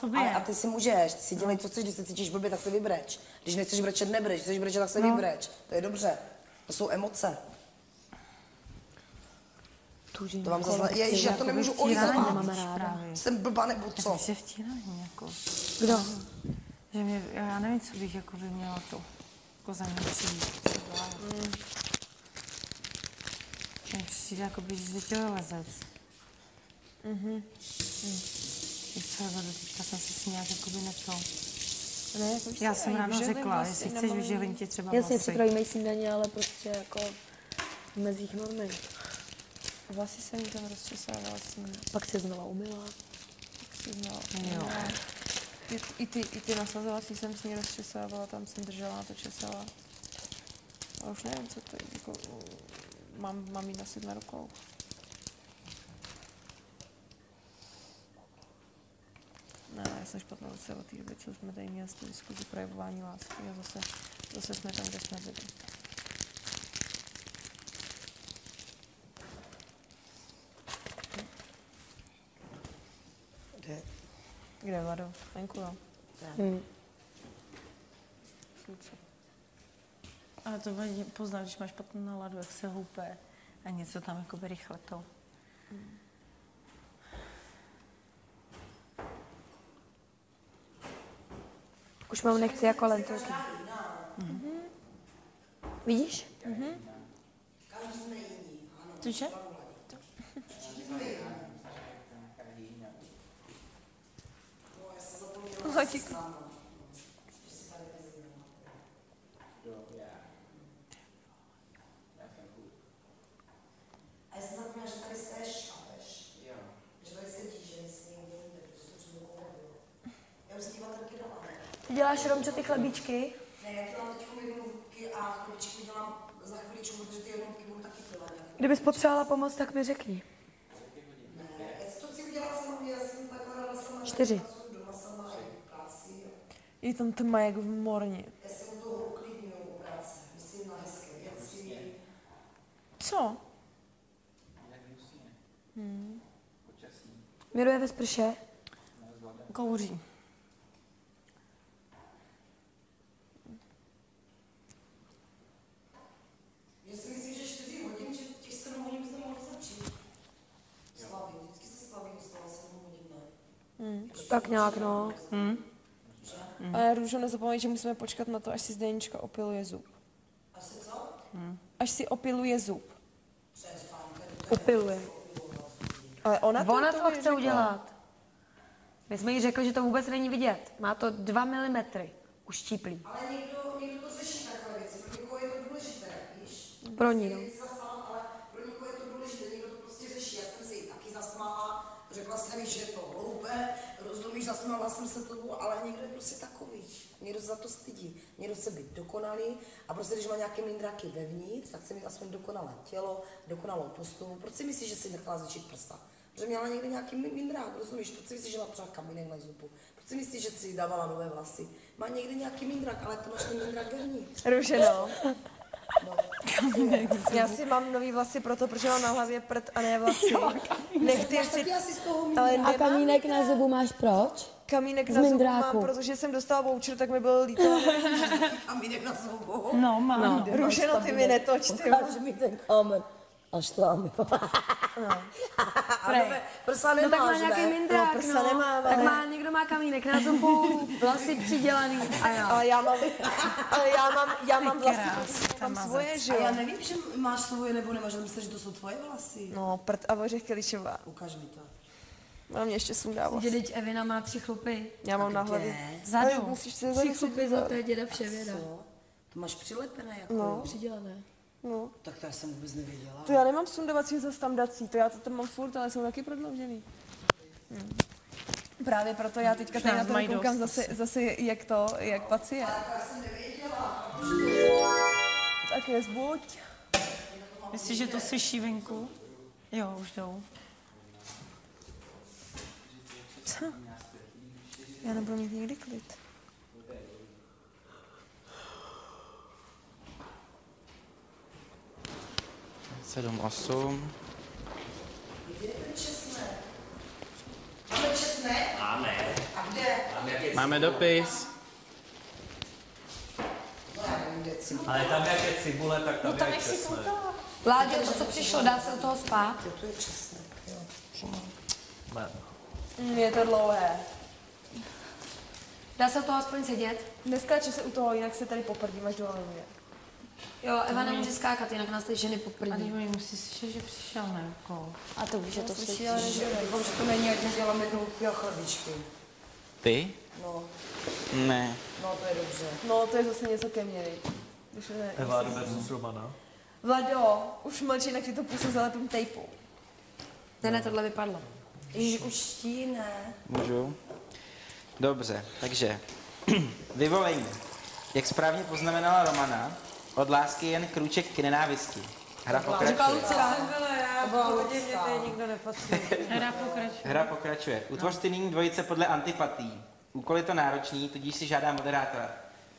sobě. A, a ty si můžeš, ty si dělej, co chceš, když se cítíš blbě, tak se vybreč. Když nechceš brečet, nebreč, když chceš brečet, tak se vybreč. To je dobře. To jsou emoce. Tužím. To vám zase, ježiš, já to nemůžu olizovat. Jsem blbá nebo co? Spíše vtírání, jako. Kdo? Že mě, já nevím, co bych jako by měla to. Jako za ním přijít. třeba. Mně přijde jako by tělolezec. Mhm. Víš jako teďka jsem si s nějak jako by neto. Ne, jako Já jsem ráno řekla, jestli chceš vyžehlím ti třeba Jasně, vlasy. připravíme jí snídaně, ale prostě jako v mezích normy. Vlasy jsem tam rozčesávala s tím. Pak se znova umila. si znala. Jo. I, i, ty, I ty nasazovací jsem s ní rozčesávala, tam jsem držela na to česala. A už nevím, co to je, jako, mám, mám jí nosit na rukou. Ne, já jsem špatná zase od té doby, co jsme tady měli tu diskuzi projevování lásky a zase, zase jsme tam, kde jsme byli. Kde? Kde, Vlado? Venku, jo. Hmm. Ale to vadí, poznáš, když máš špatnou náladu, jak se houpe a něco tam jako by rychle to. Už mám nechci jako lentilky. Vidíš? Cože? Latík. A já jsem zapomněla, že tady seš, chápeš? Jo. Že tady sedíš, že jsi někde jinde, protože to před mnou bylo. Já už jsem ti baterky dala, ne? Ty děláš Romčo ty chlebíčky? Ne, já dělám teď jednotky a chvíličku dělám za chviličku, protože ty jednotky budou taky plvat. Kdybys potřebovala pomoc, tak mi řekni. Ne, já si to chci udělat sama, já jsem takhle sama. Čtyři. Doma sama i v práci. Je tam tma jak v morně. Já se u toho uklidňuju u práce, myslím na hezké věci. Co? Miruje ve sprše? Kouří. Že si myslím, že 4 hodin, že těch 7 hodin byste mohli začít. Slaví, vždycky se slaví dostala 7 hodin, ne? Tak nějak, no. Ale Růžo, nezapomeň, že musíme počkat na to, až si Zdenička opiluje zub. Asi co? Až si opiluje zub. Upiluje. Ale ona to, Ona to to chce řekla. udělat. My jsme jí řekli, že to vůbec není vidět. Má to dva milimetry uštíplý. Ale někdo, někdo to řeší takové věci, pro někoho je to důležité, víš? Pro ní, no. Si ale pro někoho je to důležité, někdo to prostě řeší. Já jsem se jí taky zasmála, řekla jsem jí, že je to hloupé, zasmála jsem se tomu, ale někdo je prostě takový. Někdo se za to stydí, někdo chce být dokonalý a prostě když má nějaké mindráky vevnitř, tak chce mít aspoň dokonalé tělo, dokonalou postavu. Proč si myslíš, že si nechala zvětšit prsa? Protože měla někdy nějaký mi- mindrák, rozumíš? Proč si myslíš, že má třeba kamínek na zubu? Proč si myslíš, že si dávala nové vlasy? Má někdy nějaký mindrák, ale to máš ten mindrák vevnitř. Růže, no. No. Já si mám nový vlasy proto, protože mám na hlavě prd a ne vlasy. Nechty si... Ale. A kamínek na zubu máš proč? kamínek na zubu mám, protože jsem dostala voucher, tak mi bylo líto. kamínek na zubu. No, mám. No. Růže, no ty mi netoč, ty. Ukáž mi ten kamen. Až tam. Ano, prsa No tak má nemáš, nějaký ne? mindrák, No, prsa no. nemám, Tak má, někdo má kamínek na zubu, vlasy přidělaný a já. Ale já mám, ale já mám, já mám vlasy, ta mám svoje, že A jo. já nevím, že máš svoje nebo nemáš, ale myslím, že to jsou tvoje vlasy. No, prd a ořech keličová. Ukaž mi to. Ona mě ještě sundá vlasy. Že teď Evina má tři chlupy. Já mám na hlavě. Zadu. Musíš se Tři chlupy zlaté děda vševěda. Co? To máš přilepené jako. No. Přidělané. No. Tak to já jsem vůbec nevěděla. To já nemám sundovací zase tam dací, to já to tam mám furt, ale jsou taky prodloužený. Hmm. Právě proto já teďka tady na to koukám zase, zase jak to, jak pacient. Tak je buď. Myslíš, že to slyší venku? Jo, už jdou. Co? Já nebudu mít nikdy klid. Sedm, osm. Máme česné? A kde? Máme dopis. Ale tam jak je cibule, tak tam, je česnek. Vládě, to, co přišlo, dá se u toho spát? To je česnek, jo. Ne. Mm, Je to dlouhé. Dá se u toho aspoň sedět? Neskáče se u toho, jinak se tady poprdím až do hlavy. Jo, Eva nemůže skákat, jinak nás tady ženy A poprdí. Dívej, musí slyšet, že přišel, ne? Jako. A to víš, že to. Doufám, že to není, ať dělám jednou pěl chladičky. Ty? No, Ne. no to je dobře. No, to je zase něco ke mně, Eva versus Romana. Vlado, už mlčí, jinak ti to půjdu zalepím tejpu. Ne, ne, tohle vypadlo. Ježíš, už tí, ne. Můžu? Dobře, takže vyvolejme. Jak správně poznamenala Romana, od lásky je jen krůček k nenávisti. Hra pokračuje. nikdo nepatří. Hra pokračuje. Hra pokračuje. Utvořte nyní dvojice podle antipatí. Úkol je to náročný, tudíž si žádá moderátora.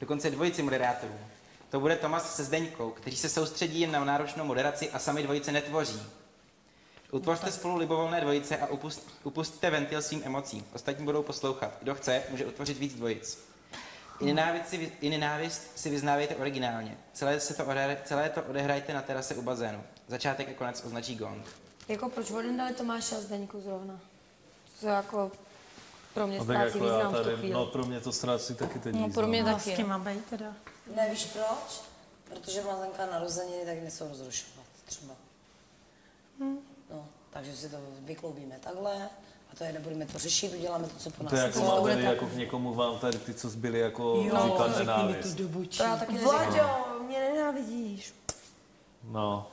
Dokonce dvojici moderátorů. To bude Tomas se Zdeňkou, kteří se soustředí jen na náročnou moderaci a sami dvojice netvoří. Utvořte spolu libovolné dvojice a upust, upustte ventil svým emocím. Ostatní budou poslouchat. Kdo chce, může utvořit víc dvojic. I nenávist si, vy- i nenávist si vyznávejte originálně. Celé, se to odehra, celé to odehrajte na terase u bazénu. Začátek a konec označí gong. Jako proč vodem dali Tomáše a Zdeňku zrovna? To jako pro mě No ztrácí jako význam v tu tady, chvíli. no pro mě to ztrácí taky teď No význam. pro mě taky. S tím má být teda. Nevíš proč? Protože má Zenka narozeniny, tak nesou rozrušovat třeba. No, takže si to vykloubíme takhle to je nebudeme to řešit, uděláme to, co po nás To je jako mám tady jako k někomu vám tady ty, co zbyli jako říkat nenávist. To já taky neřeknu. Vlado, mě nenávidíš. No,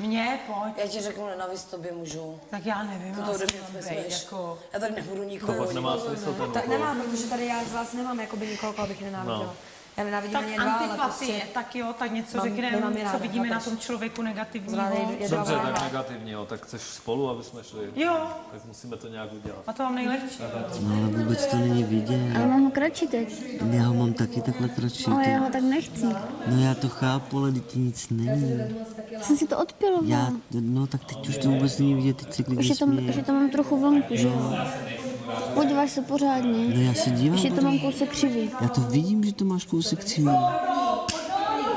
Mně, pojď. Já ti řeknu nenávist tobě můžu. Tak já nevím, To mám vezmeš. být, jako... Já tady nebudu to nikoho. pak nemá smysl ten Tak nemá, protože tady já z vás nemám jakoby nikoho, koho bych nenáviděla. No. Já nenávidím Tak ani dva, ale antipatie, prostě... tak jo, tak něco Mám- řekneme, nemám je co ráda, vidíme na chápeš? tom člověku negativního. Dobře, dobrá. tak negativně, jo, tak chceš spolu, aby jsme šli. Jo, Tak musíme to nějak udělat. a to mám nejlehčí. No ale vůbec to není vidět. Ale mám ho kratší teď. Já ho mám taky takhle kratší. Ale já To, ho tak nechci. no já to chápu, ale teď nic není. Jsem si to odpilovala. Já, no tak teď už to vůbec není vidět, teď se Už klidně je, to, už je to mám trochu vlnku, že jo? Podíváš se pořádně. No já se dívám, Už je to mám kousek křivý. já to vidím, že to máš kousek cíví.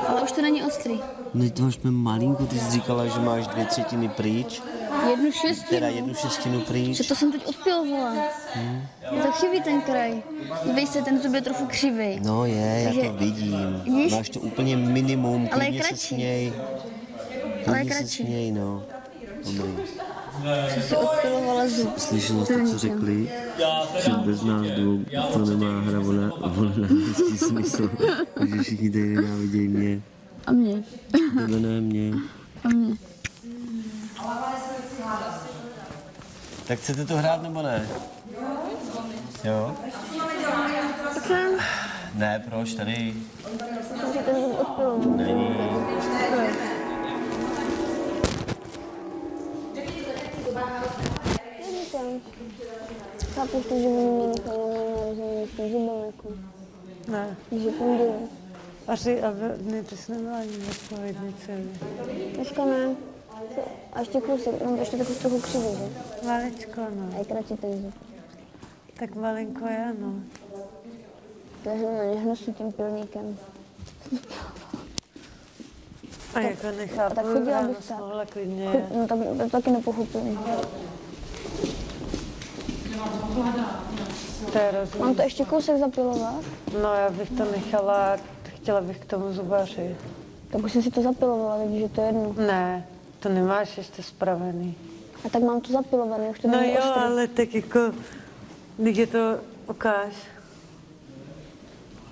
Ale už to není ostrý. No to máš malinko, ty jsi říkala, že máš dvě třetiny pryč, Jednu šestinu. teda jednu šestinu Že pryč. to jsem teď odpilovala. Je to chybí ten kraj. Dívej se, ten zub je trochu křivý. No je, já to Takže- vidím. Vidíš? Máš to úplně minimum, Ale je klidně se kratší. směj. Ale je Klidně se kratší. směj, no. Dobrý. Slyšela jste, co řekli? Že bez nás dvou to nemá hra vole na smysl. Že všichni tady nenávidějí mě. A mě. Tebe ne mě. A mě. Tak chcete to hrát nebo ne? Jo? Ne, proč tady? Není. Chápu, že na narozeniny s tím zubem, jako. Ne, Že pondělí. a ty, a ne, ty jsi neměla ani odpovědný celý. Dneska ne. A ještě kousek, mám to ještě takový trochu křivý, že? Maličko, A no. je kratší ten zub. Tak malinko je, no. Takže na ně hnusu tím pilníkem. A jako nechápu, tak chodila bych tak. klidně Chuť, no tak to taky nepochopili. To je rozdíl. Mám to ještě kousek zapilovat, No, já bych to nechala, chtěla bych k tomu zubaři. tak už jsem si to zapilovala, takže to je jedno. Ne, to nemáš ještě spravený. A tak mám to zapilované, už to No jo, ostré. ale tak jako, když je to ukáž.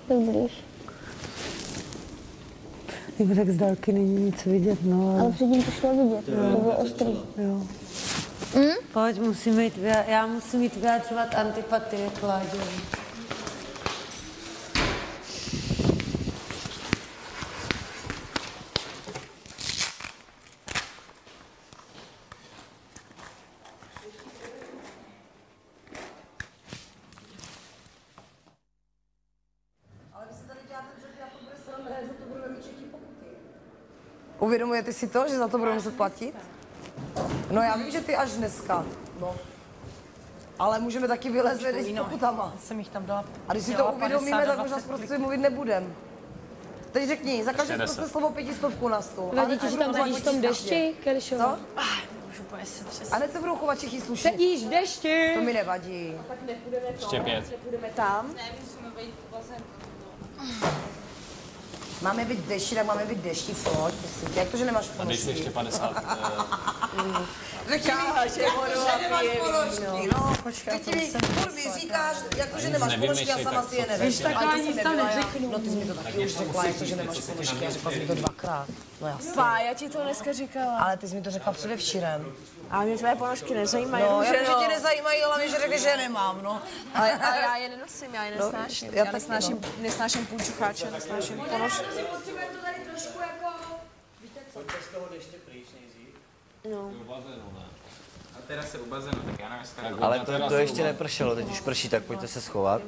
Blíž. Jako tak z dálky není nic vidět, no. Ale Ale, předtím to šlo vidět, to bylo ostrý. jo. Pojď, musím jít, já musím jít vyjadřovat antipatie Kláďovi. Ale vy se tady děláte, že já to bude sranda, jak za to budeme mít všichni pokuty. Uvědomujete si to, že za to budeme muset platit? No já vím, že ty až dneska. No. Ale můžeme taky vylezet i s pokutama. Jsem jich tam dala. A když si to uvědomíme, 50 tak možná 20 prostě mluvit nebudem. Teď řekni, za každé prostě slovo pětistovku na stůl. A Vadí ti, se že budou tam chovat sedíš v tom dešti, Kelišová? Co? Už úplně se třes. A hned se budou chovat všichni slušně. Sedíš v dešti. To mi nevadí. Ještě pět. Půjdeme tam. Máme být v dešti, tak máme být v dešti, pojď, prosím tě. Jak to, že nemáš A dej si ještě ponožky? 50. eh, Řekni mi, že nemáš ponožky, no. Počkej, ty mi furt mi říkáš, jak to, že nemáš ponožky, já sama tak si je co nevím. Víš, tak Ale to ani jsem to nebyla já. neřeknu. No ty jsi mi to taky už řekla, jak to, že nemáš ponožky, a řekla jsi mi to dvakrát. No jasně. Pá, já ti to dneska říkala. Ale ty jsi mi to řekla předevčírem. A mě tvoje ponožky nezajímají, No, já vím, že tě nezajímají, ale mě, že řekli, že je nemám, no. Ale, ale já je nenosím, já je No, nesnáším. já já nesnáším, no. nesnáším půlčucháče, nesnáším ponožky. A teda se u bazénu, tak já nevím, jestli to je- Ale to, to ještě nepršelo, teď už prší, tak pojďte se schovat.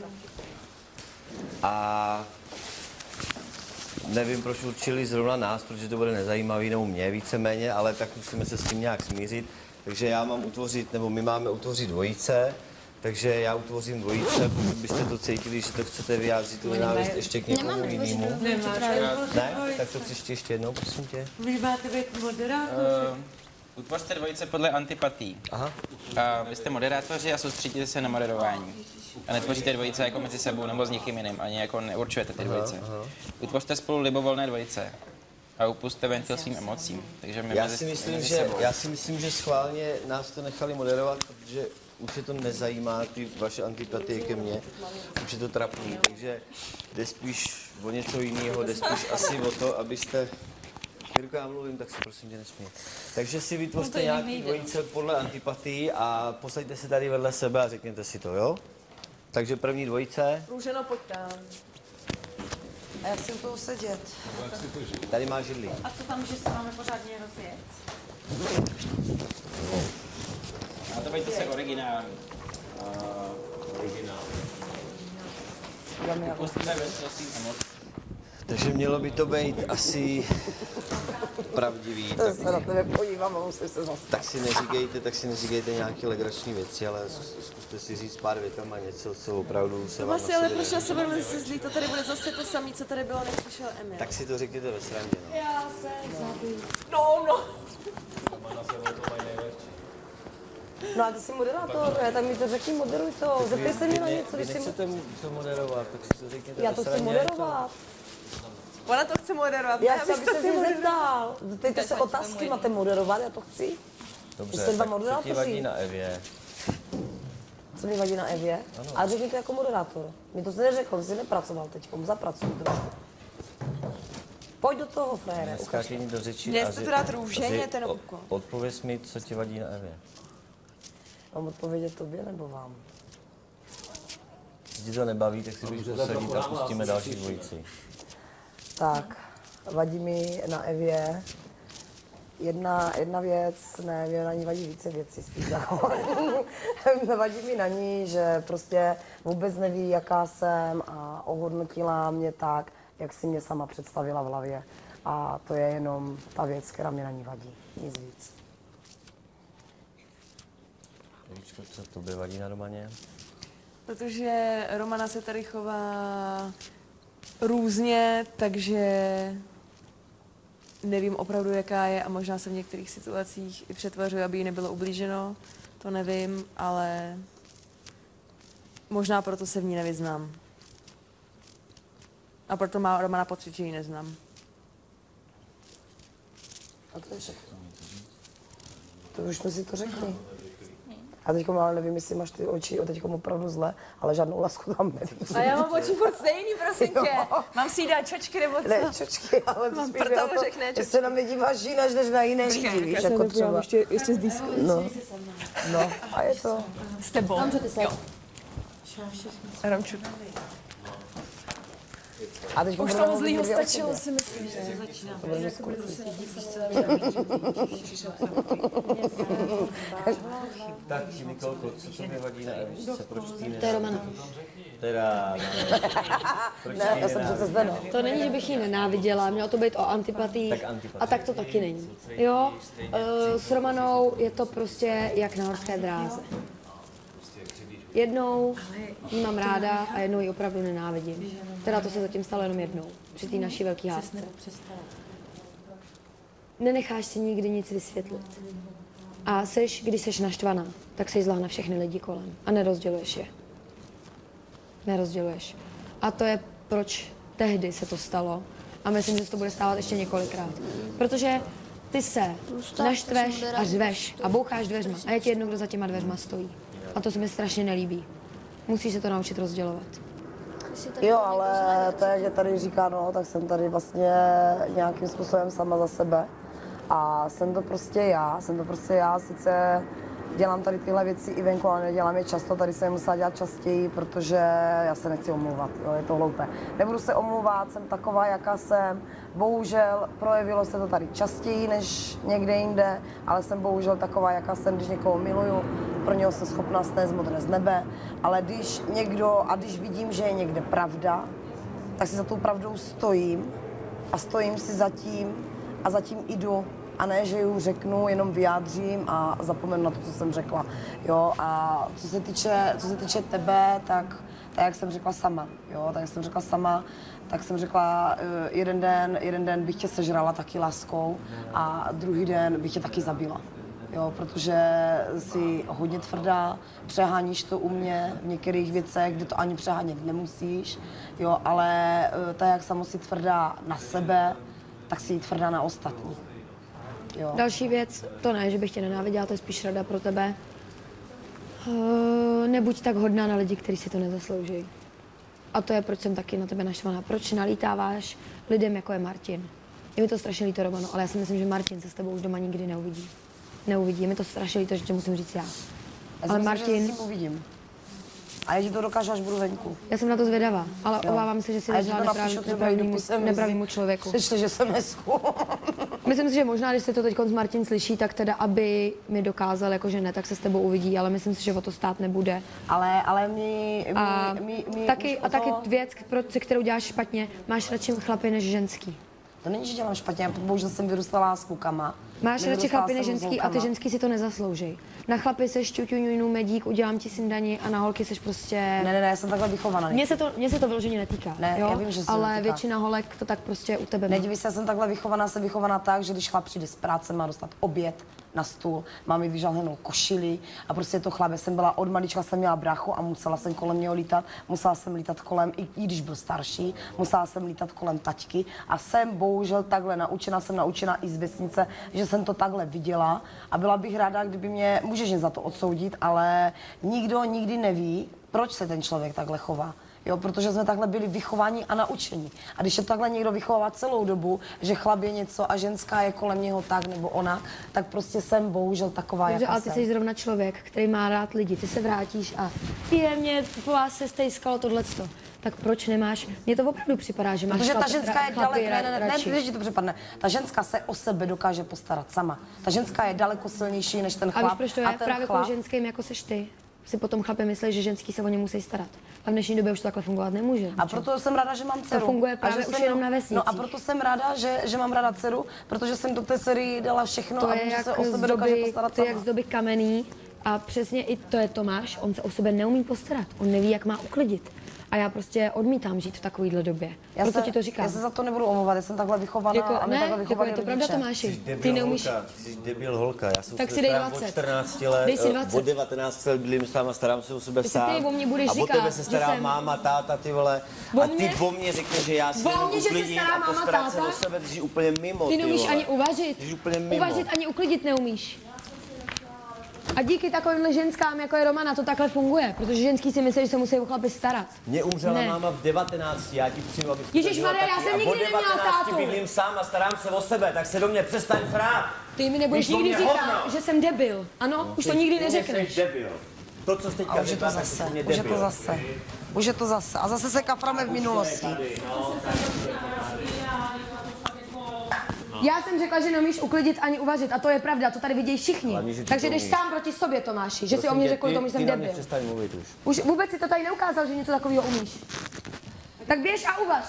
A nevím, proč určili zrovna nás, protože to bude nezajímavý, nebo mě víceméně, ale tak musíme se s tím nějak smířit. Takže já mám utvořit, nebo my máme utvořit dvojice, takže já utvořím dvojice, pokud byste to cítili, že to chcete vyjádřit tu nenávist ještě k někomu jinému. Ne? Tak to příště ještě jednou, prosím tě. Vy máte být moderátor? Uh, utvořte dvojice podle antipatí. Aha. A vy jste moderátoři a soustředíte se na moderování. A netvoříte dvojice jako mezi sebou nebo s někým jiným, ani jako neurčujete ty dvojice. Utvořte spolu libovolné dvojice a upuste ventil svým emocím. Takže my Já si myslím, že, já si myslím, že schválně nás to nechali moderovat, protože už je to nezajímá, ty vaše antipatie ke mně, už je to trapný, takže jde spíš o něco jiného, jde spíš asi o to, abyste Jirko, já mluvím, tak se prosím tě nesmí. Takže si vytvořte nějaký dvojice podle antipatií a posaďte se tady vedle sebe a řekněte si to, jo? Takže první dvojice, Růženo, pojď tam. A já jsem toho sedět. tady má židli. A co tam, že se máme pořádně rozjet? A to bejte se originální. Ventil svým emocím. Takže mělo by to být asi pravdivý, To tak se na tebe podívám a musím se zase. Tak si neříkejte, tak si neříkejte nějaké legrační věci, ale zkus- zkuste si říct pár větama něco, co opravdu se vám Tomasi, ale na proč sebe budeme se zlí, to tady bude zase to samé, co tady bylo, než přišel Emil. Tak si to řekněte ve srandě, no. No, no. No a ty jsi moderátor, já tak mi to řekni, moderuj to. Zeptej se mě na něco, vy když jsi... nechcete mu to moderovat, tak si to řekněte Já to chci moderovat. Ona to chce moderovat. Já chci, aby to se ty mě zeptal. Zeptejte se otázky, máte moderovat, já to chci. Dobře, jste dva tak co ti moderátoři. vadí na Evě? Co mi vadí na Evě? A řekni to jako moderátor. Mi to jsi neřekl, jsi nepracoval teď, zapracuj trošku. Pojď do toho, frére, ukaž. Skákejní do řeči Měl a jste to dát růženě, ten úkol. Odpověz mi, co ti vadí na Evě. Mám odpovědět tobě nebo vám? Když to nebaví, tak si budeš posadit a pustíme další dvojici. Tak, vadí mi na Evě jedna, jedna věc, ne, mě na ní vadí více věcí spíš jako. vadí mi na ní, že prostě vůbec neví, jaká jsem a ohodnotila mě tak, jak si mě sama představila v hlavě. A to je jenom ta věc, která mě na ní vadí, nic víc. Evičko, co tobě vadí na Romaně? Protože Romana se tady chová různě, takže nevím opravdu, jaká je a možná se v některých situacích i přetvařuje, aby jí nebylo ublíženo. To nevím, ale možná proto se v ní nevyznám. A proto má Romana pocit, že ji neznám. A to je všechno. To už jsme si to řekli. A teď ale nevím, jestli máš ty oči teď opravdu zle, ale žádnou lasku tam nevidím. A já mám oči furt stejný, prosím tě. Mám si jí dát čočky nebo co? Ne, čočky, ale to Mám spíš proto o to, řekne že čočky. se na mě díváš jinak, než na jiné lidi, víš, jako třeba. ještě, ještě z disku. No. no, a je to. S tebou. Jo. Romču. A teď Už toho zlýho stačilo, si myslím, že. Tak, Nikolko, co tobě vadí na Evičce? Proč ty To je Romana. Teda, Ne, já jsem přece zde, no. To není, že bych ji nenáviděla, mělo to být o antipatii. A tak to taky není. Jo, eh, s Romanou je to prostě jak na horské dráze. Jednou ji mám ráda a jednou ji opravdu nenávidím. Teda to se zatím stalo jenom jednou, při té naší velké hádce. Nenecháš si nikdy nic vysvětlit. A seš, když seš naštvaná, tak seš zlá na všechny lidi kolem a nerozděluješ je. Nerozděluješ. A to je, proč tehdy se to stalo. A myslím, že se to bude stávat ještě několikrát. Protože ty se naštveš a řveš a boucháš dveřma. A je ti jedno, kdo za těma dveřma stojí. A to se mi strašně nelíbí. Musíš se to naučit rozdělovat. Jo, ale to, jak je tady říká, no, tak jsem tady vlastně nějakým způsobem sama za sebe. A jsem to prostě já, jsem to prostě já, sice dělám tady tyhle věci i venku, ale nedělám je často, tady jsem je musela dělat častěji, protože já se nechci omlouvat, jo, je to hloupé. Nebudu se omlouvat, jsem taková, jaká jsem. Bohužel projevilo se to tady častěji než někde jinde, ale jsem bohužel taková, jaká jsem, když někoho miluju, pro něho jsem schopná snést modré z nebe, ale když někdo, a když vidím, že je někde pravda, tak si za tou pravdou stojím a stojím si za tím a zatím jdu a ne, že ji řeknu, jenom vyjádřím a zapomenu na to, co jsem řekla. Jo, a co se týče, co se týče tebe, tak, tak jak jsem řekla sama, jo, tak jak jsem řekla sama, tak jsem řekla, eh, jeden den, jeden den bych tě sežrala taky láskou a druhý den bych tě taky zabila. Jo, protože jsi hodně tvrdá, přeháníš to u mě v některých věcech, kde to ani přehánět nemusíš, jo, ale eh, tak, jak sama si tvrdá na sebe, tak si tvrdá na ostatní. Jo. Další věc, to ne, že bych tě nenáviděla, to je spíš rada pro tebe. Uh, nebuď tak hodná na lidi, kteří si to nezaslouží. A to je, proč jsem taky na tebe naštvaná. Proč nalítáváš lidem, jako je Martin. Je mi to strašně líto, Romano, ale já si myslím, že Martin se s tebou už doma nikdy neuvidí. Neuvidí. Je mi to strašně líto, že tě musím říct já. Já ale myslím, Martin, že uvidím. A já ti to dokážu, až budu venku. já jsem na to zvědavá, ale Jo. obávám se, že si A já ti věřila to napíšu nepravý, třeba nepravýmu, dopisem, nepravýmu člověku. Přečteš SMS-ku. Myslím si, že možná, když se to teď Martin slyší, tak teda, aby mi dokázal, jako že ne, tak se s tebou uvidí, ale myslím si, že o to stát nebude. Ale, ale mi, mi, A mi, mi taky, a taky to, věc, kterou děláš špatně, máš radši chlapy než ženský. To není, že dělám špatně, já bohužel jsem vyrůstala s klukama. Máš radši chlapy jsem než s ženský a ty ženský si to nezaslouží. Na chlapy seš čuťuňujnu, medík, udělám ti syndani a na holky seš prostě... Ne, ne, ne, já jsem takhle vychovaná. Mně se to, mně se to vyloženě netýká, Ne, jo? já vím, že se ale netýká. většina holek to tak prostě u tebe má. Nedívej se, já jsem takhle vychovaná, jsem vychovaná tak, že když chlap přijde z práce, má dostat oběd na stůl, má mít vyžalhenou košili a prostě to. Já jsem byla od malička, jsem měla bráchu a musela jsem kolem něho lítat, musela jsem lítat kolem, i, i když byl starší, musela jsem lítat kolem taťky a jsem bohužel takhle naučena, jsem naučena i z vesnice, že jsem to takhle viděla a byla bych ráda, kdyby mě, můžeš mě za to odsoudit, ale nikdo nikdy neví, proč se ten člověk takhle chová. Jo, protože jsme takhle byli vychováni a naučení. A když je takhle někdo vychovává celou dobu, že chlap je něco a ženská je kolem něho tak nebo ona, tak prostě jsem bohužel taková, Dobře, jaká ale ty jsem. jsi zrovna člověk, který má rád lidi. Ty se vrátíš a je, mě po vás se stejskalo tohleto. Tak proč nemáš? Mně to opravdu připadá, že máš Protože ta ženská je daleko, ne, ne, ne, ne, ne, že to přepadne. Ta ženská se o sebe dokáže postarat sama. Ta ženská je daleko silnější než ten A chlap. víš, proč to je? a Právě chlap, kvůli ženským, jako seš ty. Si potom chlapy myslí, že ženský se o ně musí starat. A v dnešní době už to takhle fungovat nemůže. A proto jsem ráda, že mám dceru. funguje A právě že už jsem- jenom na No a proto jsem ráda, že, že mám ráda dceru, protože jsem do té dcery dala všechno to a je jak se o sebe dokáže doby, postarat to je jak z doby kamenný. A přesně i to je Tomáš, on se o sebe neumí postarat. On neví, jak má uklidit. A já prostě odmítám žít v takovýhle době. Já Proto se, ti to říkám. Já se za to nebudu omlouvat, já jsem takhle vychovaná jako, a my ne, takhle jako vychovaní je to pravda. Tomáši. Ty neumíš... holka, ty jsi debil holka. Já jsem Tak si dej starám 20. od 14 let, Dej si eh, 20. od 19 let bydlím sám a starám se o sebe Ty sám. ty o mě budeš a o říkat, tebe se stará jsem- máma, táta, ty vole. O a ty o mě řekneš, že já si O mě, že se stará a máma, postarat se táta? o sebe, ty jsi úplně mimo, Ty neumíš ani mimo. Uvařit ani uklidit neumíš. A díky takovýmhle ženskám, jako je Romana, to takhle funguje, protože ženský si myslí, že se musí o chlapy starat. Mě umřela Ne. máma v 19, já ti přijmu, abys to Ježišmarja, zažila já jsem nikdy neměla 19 tátu. bydlím sám a starám se o sebe, tak se do mě přestaň frát. Ty mi nebudeš nikdy říkat, že jsem debil. Ano, už to nikdy neřekneš. Jsi debil. To, co jsi teďka A už je to zase, jsi mě už je to zase. Už je to zase. A zase se kaframe v minulosti. Já jsem řekla, že neumíš uklidit ani uvařit a to je pravda, to tady vidějí všichni. Hlavně, že Takže to jdeš umíš. sám proti sobě, Tomáši, že si o mě řekl tomu, že jsem debil. přestaň mluvit už. Už vůbec si to tady neukázal, že něco takového umíš. Tak běž a uvař.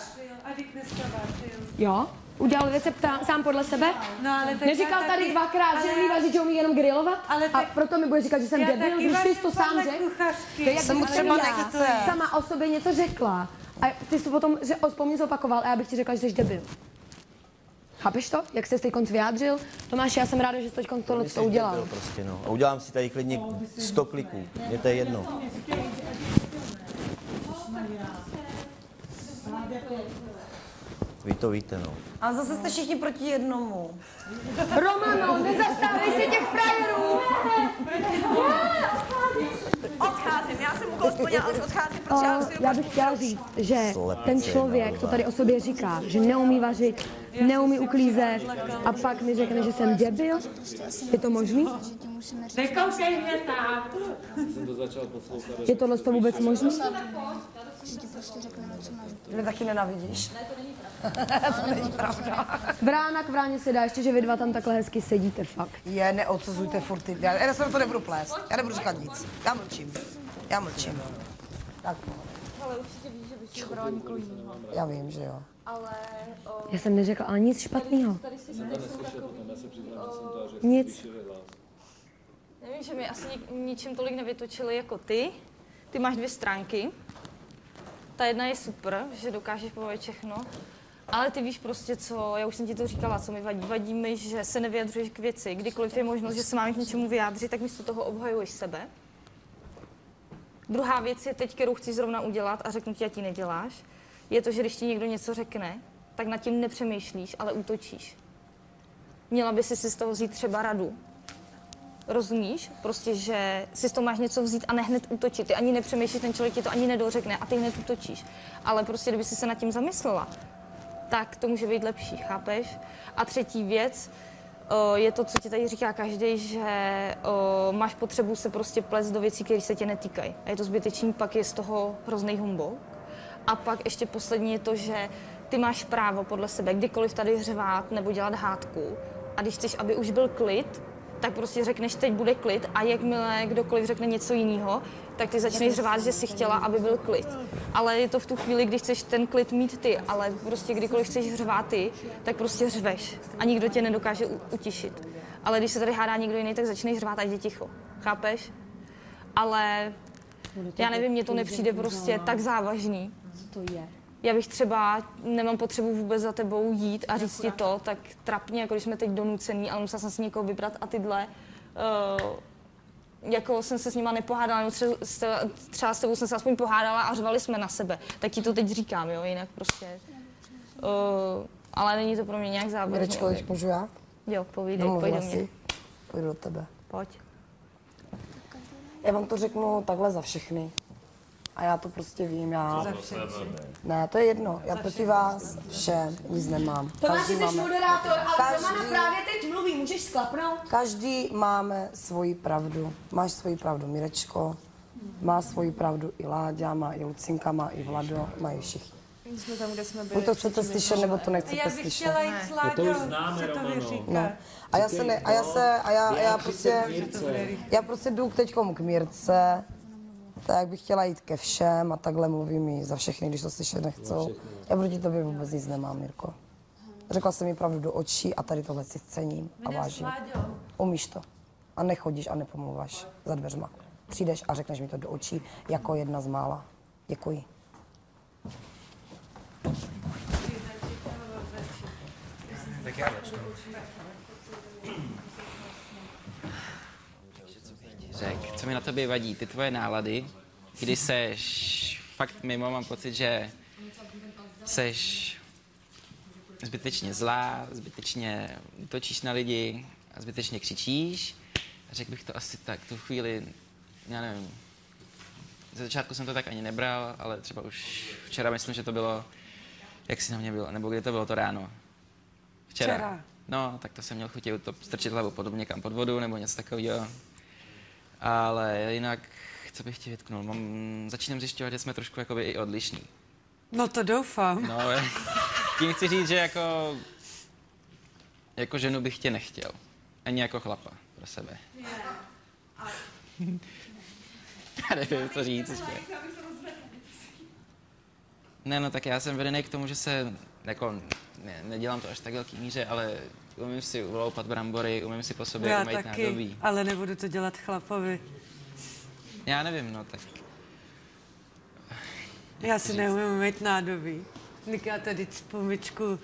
Jo? Udělal recept sám, sám podle sebe? No, ale tak Neříkal já tady taky- dvakrát, že ale umí já- vařit, že umí jenom grilovat? Ale a tak- proto mi bude říkat, že jsem Já debil, taky když ty jsi vařím to sám podle řekl? kuchařky. To je jak Se mu třeba já nechce. sama o sobě něco řekla. A ty jsi to potom že po mně zopakoval a já bych ti řekla, že jsi debil. Chápeš to? Jak jsi teď konc vyjádřil? Tomáš, já jsem ráda, že jsi teď konc tohle to udělal. Prostě, no. A udělám si tady klidně 100 kliků. Mně to je jedno. Vy to víte, no. A zase jste všichni proti jednomu. Romano, nezastávej se těch frajerů! Odcházím, já odcházím, protože já Uh, si já bych chtěla říct, že ten člověk, co tady o sobě říká, že neumí vařit, neumí uklízet a pak mi řekne, že jsem debil, je to možný? Nekoukej mě tak. Je tohle to vůbec možný? Mě taky nenavidíš. to není pravda. Vrána k vráně se dá, ještě, že vy dva tam takhle hezky sedíte, fakt. Je, neodsuzujte furt ty. Já, já se to nebudu plést. Já nebudu říkat nic. Já mlčím. Já mlčím. Tak. Ale určitě víš, že bych si vybrala někoho jiného. Já vím, že jo. Ale o, Já jsem neřekla ale nic špatného. tady Nic. nevím, že mi asi ni- ničím tolik nevytočili jako ty. Ty máš dvě stránky. Ta jedna je super, že dokážeš pobavit všechno. Ale ty víš prostě, co, já už jsem ti to říkala, co mi vadí. Vadí mi, že se nevyjadřuješ k věci. Kdykoliv je možnost, že se máme k něčemu vyjádřit, tak místo toho obhajuješ sebe. Druhá věc je teď, kterou chci zrovna udělat a řeknu ti, a ti neděláš, je to, že když ti někdo něco řekne, tak nad tím nepřemýšlíš, ale útočíš. Měla by si si z toho vzít třeba radu. Rozumíš? Prostě, že si z toho máš něco vzít a ne hned útočit. Ty ani nepřemýšlíš, ten člověk ti to ani nedořekne a ty hned útočíš. Ale prostě, kdyby si se nad tím zamyslela, tak to může být lepší, chápeš? A třetí věc, je to, co ti tady říká každý, že o, máš potřebu se prostě plést do věcí, které se tě netýkají. A je to zbytečný, pak je z toho hrozný humbok. A pak ještě poslední je to, že ty máš právo podle sebe kdykoliv tady řvát nebo dělat hádku. A když chceš, aby už byl klid, tak prostě řekneš, teď bude klid a jakmile kdokoliv řekne něco jiného, tak ty začneš řvát, že si chtěla, aby byl klid. Ale je to v tu chvíli, kdy chceš ten klid mít ty, ale prostě kdykoliv chceš řvát ty, tak prostě řveš a nikdo tě nedokáže utišit. Ale když se tady hádá někdo jiný, tak začneš řvát a je ticho. Chápeš? Ale já nevím, mně to nepřijde prostě tak závažný. To je. Já bych třeba, nemám potřebu vůbec za tebou jít a říct ti to, tak trapně, jako když jsme teď donucený, ale musela jsem si někoho vybrat a tyhle. Uh, jako jsem se s nima nepohádala, nebo třeba, s- třeba s tebou jsem se aspoň pohádala a řvali jsme na sebe. Tak ti to teď říkám, jo, jinak prostě. Uh, ale není to pro mě nějak zábavné. Mirečko, když můžu já? Jo, povídej, Domluvila pojď do mě. si. Pojdu do tebe. Pojď. Já vám to řeknu takhle za všechny. A já to prostě vím, já... Ne, to je jedno. Já proti vás všem nic nemám. Každý máme, moderátor, ale Každý- Romana právě teď mluví, můžeš sklapnout? každý máme svoji pravdu. Máš svoji pravdu Mirečko, má svoji pravdu i Láďa, má i Lucinka, má i Vlado, mají všichni. Jsme tam, kde jsme byli. Buď to chcete slyšet, nebo to nechcete Já bych slyšet. chtěla jít s Láďou, si to vyříkat. No. A já se ne, a já se, a já, a já prostě, já prostě jdu teď k Mírce, tak bych chtěla jít ke všem a takhle mluvím jí za všechny, když to slyšet nechcou. Já proti tobě vůbec nic nemám, Mirko. Řekla jsem mi pravdu do očí a tady tohle si cením a vážím. Umíš to. A nechodíš a nepomluváš za dveřma. Přijdeš a řekneš mi to do očí jako jedna z mála. Děkuji. Tak já začnu. Řek, co mi na tobě vadí, ty tvoje nálady, kdy seš fakt mimo, mám pocit, že seš zbytečně zlá, zbytečně útočíš na lidi a zbytečně křičíš. Řekl bych to asi tak, tu chvíli, já nevím, ze začátku jsem to tak ani nebral, ale třeba už včera myslím, že to bylo, jak si na mě bylo, nebo kdy to bylo to ráno. Včera. Včera. No, tak to jsem měl chuť to strčit hlavu pod někam pod vodu nebo něco takového. Ale jinak, co bych ti vytknul, mám, začínám zjišťovat, že jsme trošku jakoby i odlišní. No to doufám. No, tím chci říct, že jako, jako ženu bych tě nechtěl. Ani jako chlapa pro sebe. Já nevím, co říct ještě. Ne, no tak já jsem vedený k tomu, že se jako ne, nedělám to až tak velký míře, ale umím si uloupat brambory, umím si po sobě Já umýt taky, nádobí. ale nebudu to dělat chlapovi. Já nevím, no tak Já si neumím mít nádobí. Já tady cpu myčku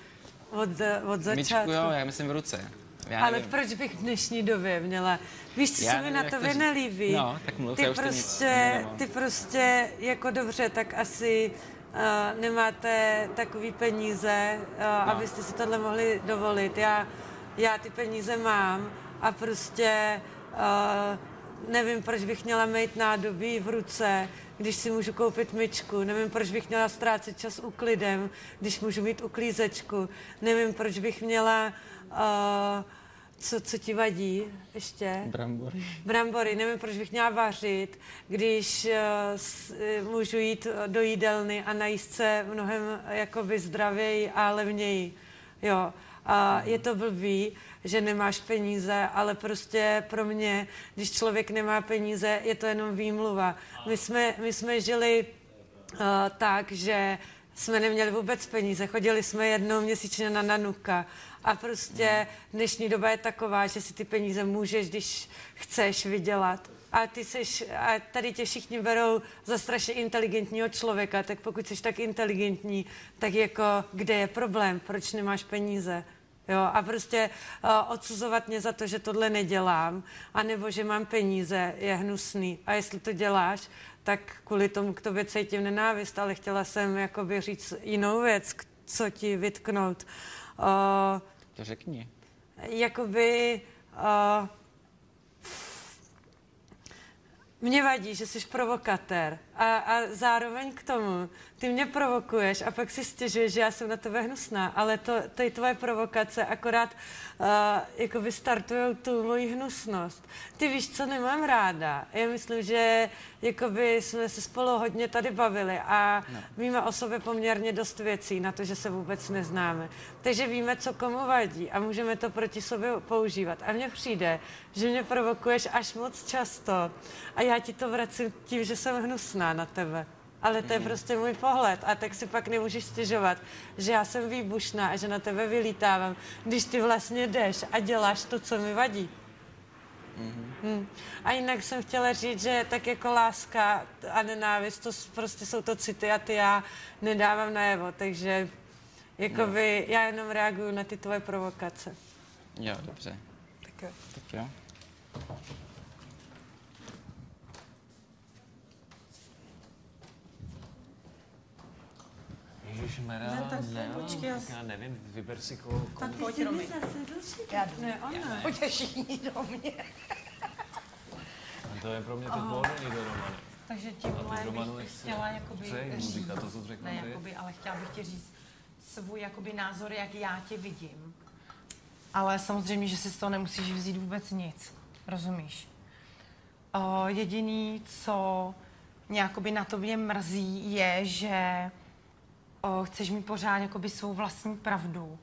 od, od začátku. myčku jo, já myslím v ruce. Já Ale nevím. proč bych v dnešní době měla? Víš, co Já se mi na to říct. nelíbí? No, tak mluv, ty prostě, ty prostě, jako dobře, tak asi uh, nemáte takový peníze, uh, no. abyste si tohle mohli dovolit. Já, já ty peníze mám a prostě uh, nevím, proč bych měla mít nádobí v ruce, když si můžu koupit myčku. Nevím, proč bych měla ztrácet čas uklidem, když můžu mít uklízečku. Nevím, proč bych měla... Uh, co, co ti vadí ještě? Brambory. Brambory. Nevím, proč bych měla vařit, když uh, s, uh, můžu jít eh, do jídelny a najíst se mnohem eh, jakoby zdravěji a levněji. Jo. A je to blbý, že nemáš peníze, ale prostě pro mě, když člověk nemá peníze, je to jenom výmluva. My jsme, my jsme žili uh, tak, že jsme neměli vůbec peníze. Chodili jsme jednou měsíčně na nanuka. A prostě dnešní doba je taková, že si ty peníze můžeš, když chceš vydělat. A ty seš, a tady tě všichni berou za strašně inteligentního člověka, tak pokud jsi tak inteligentní, tak jako kde je problém, proč nemáš peníze? Jo, a prostě uh, odsuzovat mě za to, že tohle nedělám, anebo že mám peníze, je hnusný. A jestli to děláš, tak kvůli tomu k tobě cítím nenávist, ale chtěla jsem jakoby říct jinou věc, co ti vytknout. Uh, To řekni. jakoby uh, mě vadí, že jsi provokatér a, a zároveň k tomu ty mě provokuješ a pak si stěžuješ, že já jsem na tebe hnusná, ale to, to je tvoje provokace, akorát uh, jakoby startujou tu moji hnusnost. Ty víš, co nemám ráda. Já myslím, že jakoby jsme se spolu hodně tady bavili a no. víme o sobě poměrně dost věcí na to, že se vůbec neznáme. Takže víme, co komu vadí a můžeme to proti sobě používat. A mně přijde, že mě provokuješ až moc často a já ti to vracím tím, že jsem hnusná na tebe. Ale to je prostě můj pohled a tak si pak nemůžeš stěžovat, že já jsem výbušná a že na tebe vylítávám, když ty vlastně jdeš a děláš to, co mi vadí. Hmm. A jinak jsem chtěla říct, že tak jako láska a nenávist, to prostě jsou to city a ty já nedávám najevo, takže jakoby já jenom reaguju na ty tvoje provokace. Jo, dobře. Tak jo. Tak jo. Ježišmarja, Ne, tak ne, počkej, já tak já nevím, vyber si koho, koho. Tak pojď, Romy. Já ne, ona. Pojďte všichni do mě. A to je pro mě teď volný do Romany. Takže tímhle bych nechci. chtěla jakoby Co je říct, muzika, to, co řekla ne, ty? jakoby, ale chtěla bych ti říct svůj jakoby názor, jak já tě vidím. Ale samozřejmě, že si z toho nemusíš vzít vůbec nic. Rozumíš? O, jediný, co mě jakoby na tobě mrzí, je, že o, chceš mít pořád jakoby svou vlastní pravdu.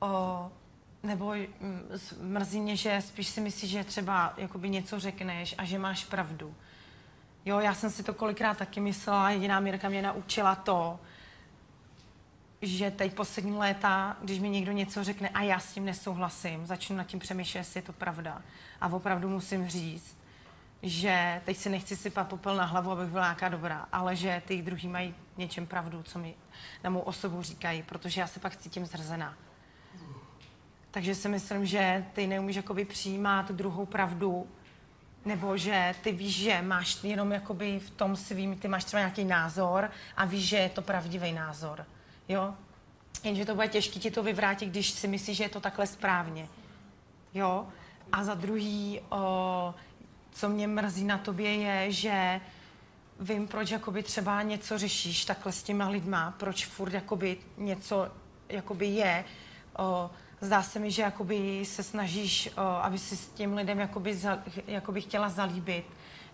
O, nebo mm, mrzí mě, že spíš si myslíš, že třeba jakoby něco řekneš a že máš pravdu. Jo, já jsem si to kolikrát taky myslela, jediná Mirka mě naučila to, že teď poslední léta, když mi někdo něco řekne a já s tím nesouhlasím, začnu nad tím přemýšlet, jestli je to pravda. A opravdu musím říct, že teď si nechci sypat popel na hlavu, abych byla nějaká dobrá, ale že ty druhý mají něčem pravdu, co mi na mou osobu říkají, protože já se pak cítím zrzená. Takže si myslím, že ty neumíš jakoby přijímat druhou pravdu, nebo že ty víš, že máš jenom jakoby v tom svým, ty máš třeba nějaký názor a víš, že je to pravdivý názor. Jo? Jenže to bude těžké ti to vyvrátit, když si myslíš, že je to takhle správně. Jo? A za druhý, o, co mě mrzí na tobě, je, že vím, proč jakoby třeba něco řešíš takhle s těma lidma, proč furt jakoby něco jakoby je. O, zdá se mi, že jakoby se snažíš, o, aby si s těm lidem jakoby, za, jakoby chtěla zalíbit,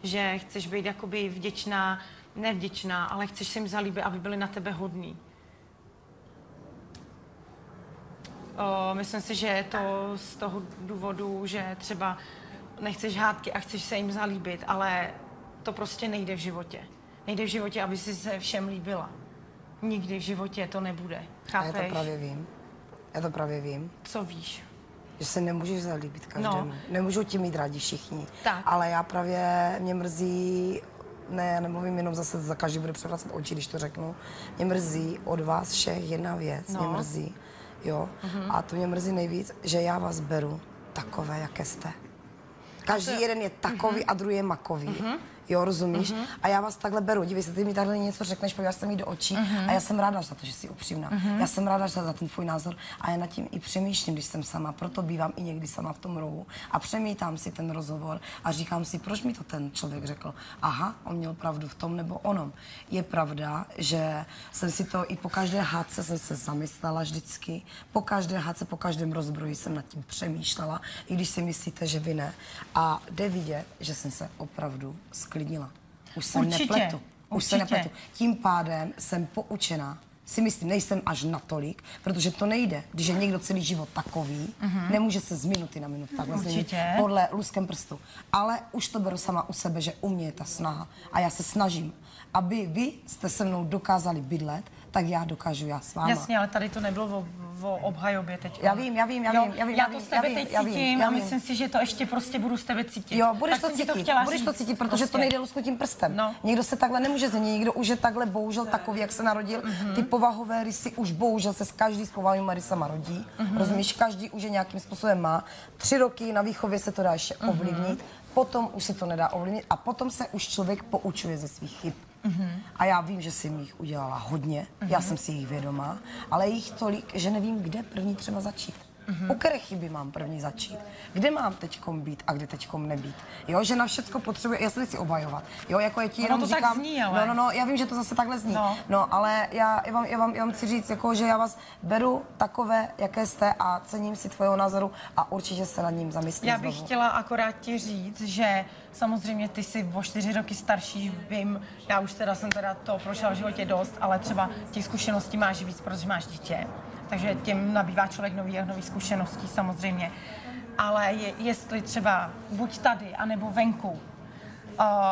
že chceš být jakoby vděčná, nevděčná, ale chceš se jim zalíbit, aby byli na tebe hodní. O, myslím si, že je to z toho důvodu, že třeba nechceš hádky a chceš se jim zalíbit, ale to prostě nejde v životě. Nejde v životě, aby si se všem líbila. Nikdy v životě to nebude. A já Chápeš? to právě vím. Já to právě vím. Co víš? Že se nemůžeš zalíbit každému. No. No. Nemůžou ti mít rádi všichni. Tak. Ale já právě, mě mrzí, ne, já nemluvím jenom zase, za každý bude převracet oči, když to řeknu. Mě mrzí od vás všech jedna věc, No. mě mrzí, jo. Mhm. A to mě mrzí nejvíc, že já vás beru takové, jaké jste. Každý jeden je takový a druhý je makový. Jo, rozumíš? A já vás takhle beru. Dívej se, ty mi takhle něco řekneš, podíváš se mi do očí a já jsem ráda za to, že jsi upřímná. Já jsem ráda za ten tvůj názor a já nad tím i přemýšlím, když jsem sama. Proto bývám i někdy sama v tom rohu a přemítám si ten rozhovor a říkám si, proč mi to ten člověk řekl. Aha, on měl pravdu v tom nebo onom. Je pravda, že jsem si to i po každé hádce jsem se zamyslela vždycky. Po každé hádce, po každém rozbroji jsem nad tím přemýšlela, i když si myslíte, že vy ne. A jde vidět, že jsem se opravdu sklidnila. Už se Určitě, nepletu. Už se určitě. nepletu. Tím pádem jsem poučená. Si myslím, nejsem až natolik, protože to nejde. Když je někdo celý život takový, Mhm. nemůže se z minuty na minutu takhle změnit podle luskem prstu. Ale už to beru sama u sebe, že u mě je ta snaha. A já se snažím, aby vy jste se mnou dokázali bydlet, tak já dokážu já s váma. Jasně, ale tady to nebylo o, o obhajobě teď. Já vím, já vím, já vím, já vím, já to vím, z tebe já vím, teď já vím, cítím já a vím. myslím si, že to ještě prostě budu z tebe cítit. Jo, budeš tak to cítit, to chtěla budeš říct. to cítit, protože to Prostě. nejde lusknutím prstem. No. Někdo se takhle nemůže změnit, někdo už je takhle bohužel takový, jak se narodil. Mhm. Ty povahové rysy už bohužel se s každý s povahovými rysama rodí. Mhm. Rozumíš, každý už je nějakým způsobem má. Tři roky na výchově se to dá ještě ovlivnit, potom už se to nedá ovlivnit a potom se už člověk poučuje ze svých chyb. Mhm. A já vím, že jsem jich udělala hodně, já jsem si jich vědomá, ale jich tolik, že nevím, kde první třeba začít. Mhm. U které chyby mám první začít? Kde mám teďkom být a kde teďkom nebýt? Jo, že na všecko potřebuje, já se nechci obhajovat. Jo, jako je ti Ono jenom to tak říkám, zní, ale. No, no, no, já vím, že to zase takhle zní. No. No, ale já, já, vám, já, vám, já vám chci říct, jako, že já vás beru takové, jaké jste a cením si tvého názoru a určitě se nad ním zamyslím Já bych znovu. chtěla akorát ti říct, že samozřejmě ty jsi o čtyři roky starší, vím, já už teda jsem teda to prošla v životě dost, ale třeba těch zkušeností máš víc, protože máš dítě. Takže těm nabývá člověk nový a nový zkušeností samozřejmě. Ale je, jestli třeba buď tady, anebo venku, uh,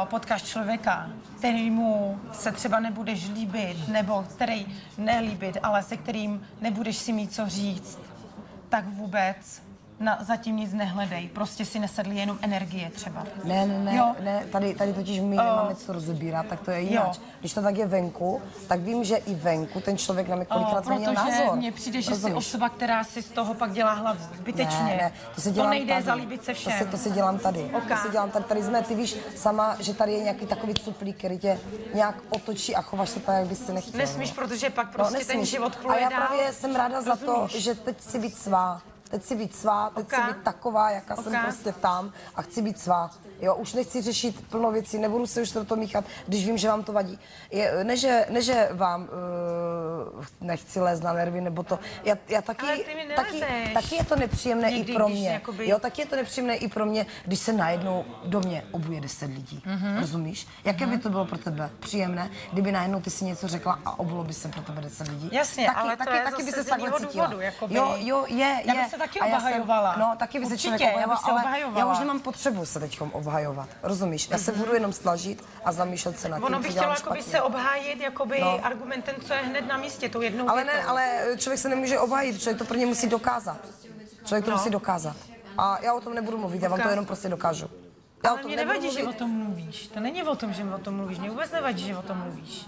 potkáš člověka, který mu se třeba nebudeš líbit, nebo který nelíbit, ale se kterým nebudeš si mít co říct, tak vůbec na, zatím nic nehledej. Prostě si nesedli jenom energie třeba. Ne, ne, ne, Jo. ne, tady, tady totiž my O. nemáme co rozebírat, tak to je jinak. Když to tak je venku, tak vím, že i venku ten člověk na mě kolikrát změnil protože názor. mně přijde, že jsi Rozumíš? osoba, která si z toho pak dělá hlavu zbytečně. Ne, ne, to se dělám nejde tady. zalíbit se všem. To se, to se dělám tady. Ok. To se dělám tady. Tady jsme, ty víš sama, že tady je nějaký takový cuplík, který tě nějak otočí a chováš se tak, jak bys si nechtěl. Nesmíš, no. protože pak prostě ten nesmíš. život A pluje já dál. právě jsem ráda za to, Rozumíš? že teď si být svá. Teď si být svá, teď Ok. si být taková, jaká jsem Ok. prostě tam a chci být svá. Jo, už nechci řešit plno věcí, nebudu se už do toho míchat, když vím, že vám to vadí. Je, ne, že, ne, že vám uh, nechci lézt na nervy, nebo to. Já, já taky, taky, taky je to nepříjemné Někdy, i pro mě. jakoby- Jo, taky je to nepříjemné i pro mě, když se najednou do mě obuje deset lidí. Mhm. Rozumíš? Jaké by to bylo pro tebe příjemné, kdyby najednou ty si něco řekla a obulo by se pro tebe deset lidí? Jasně, taky, ale to taky, je taky by zase se takhle cítila. důvodu, jakoby. Jo, jo, je, Já bych je. Taky A já obhajovala. no, taky by se Určitě, člověk já obhajoval, se ale obhajovala. já už nemám potřebu se teď obhajovat. Rozumíš? Já se budu jenom snažit a zamýšlet se nad tím, Ono by chtělo jakoby se obhájit jakoby No. argumentem, co je hned na místě, tou jednou Ale ne, ale člověk se nemůže obhájit, člověk to pro ně musí dokázat. Člověk to No. musí dokázat. A já o tom nebudu mluvit, já vám to jenom prostě dokážu. Já Ale mě nevadí, že o mluvit. tom mluvíš. To není o tom, že o tom mluvíš. Mě vůbec nevadí, že o tom mluvíš.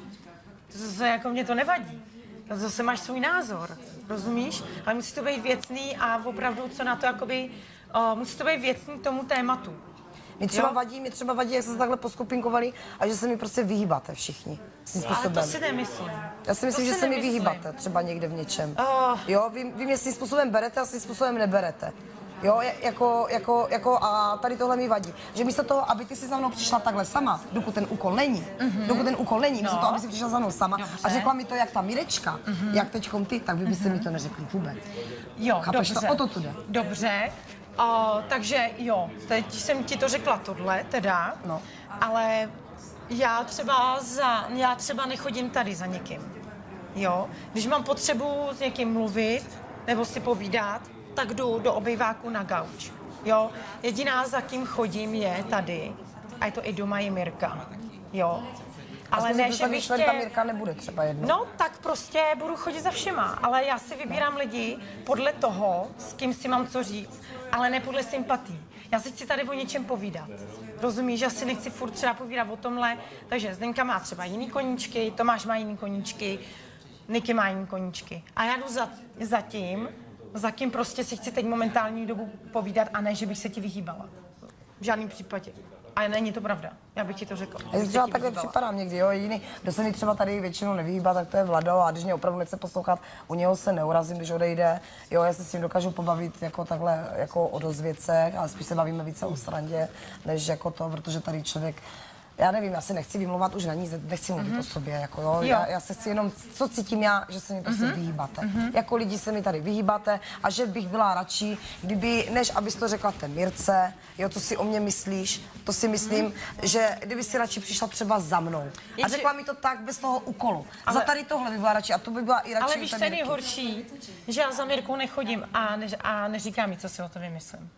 To zase jako mě to nevadí. To zase máš svůj názor, rozumíš? Ale musí to být věcný a opravdu, co na to jakoby, uh, musí to být věcný k tomu tématu. Mě třeba Jo? vadí, mě třeba vadí, jak jste se takhle poskupinkovali a že se mi prostě vyhýbáte všichni. Ale to si nemyslím. Já si myslím, to že se mi vyhýbáte třeba někde v něčem. Oh. Jo, vy, vy mě svým způsobem berete a svým způsobem neberete. Jo, jako, jako, jako, a tady tohle mi vadí. Že místo toho, aby ty si za mnou přišla takhle sama, dokud ten úkol není, Mhm. dokud ten úkol není, místo No. toho, aby si přišla za mnou sama a Dobře. řekla mi to, jak ta Mirečka, Mhm. jak teďkom ty, tak vy byste mi to neřekli vůbec. Jo, Chápeš to? dobře. O to tu jde. Dobře. O, takže jo, teď jsem ti to řekla tohle, teda, no. ale já třeba, za, já třeba nechodím tady za někým. Jo, když mám potřebu s někým mluvit nebo si povídat, tak jdu do obejváku na gauč. Jo, jediná, za kým chodím, je tady. A je to i doma je Mirka. Jo. Ale ne, že bych tě- ta Mirka nebude třeba jedno. No, tak prostě budu chodit za všema, ale já si vybírám lidi podle toho, s kým si mám co říct, ale ne podle sympatí. Já si chci tady o něčem povídat. Rozumíš, že si nechci furt třeba povídat o tomhle, takže Zdenka má třeba jiný koníčky, Tomáš má jiný koníčky, Niky má jiný koníčky. A já jdu za, za tím, za kým prostě si chci teď momentální dobu povídat a ne, že bych se ti vyhýbala. V žádném případě. A není to pravda. Já bych ti to řekla. Já třeba takhle připadám někdy, jo, jediný, kdo se mi třeba tady většinou nevyhýbá, tak to je Vlado a když mě opravdu nechce poslouchat, u něho se neurazím, když odejde, jo, já se s ním dokážu pobavit jako takhle, jako o dost věcech, ale spíš se bavíme více o srandě, než jako to, protože tady člověk já nevím, já se nechci vymlouvat už na ní, nechci mluvit Mhm. o sobě, jako jo. Jo. Já, já, se chci jenom, co cítím já, že se mi prostě Mhm. vyhýbáte. Mhm. Jako lidi se mi tady vyhýbáte a že bych byla radši, kdyby, než abys to řekla té Mirce, jo, co si o mě myslíš, to si myslím, že kdyby si radši přišla třeba za mnou a řekla mi to tak bez toho úkolu. Ale- Za tady tohle by byla radši a to by byla i radši Ale víš, co je nejhorší, že já za Mirkou nechodím a, ne, a neříkám mi, co si o to vymyslím.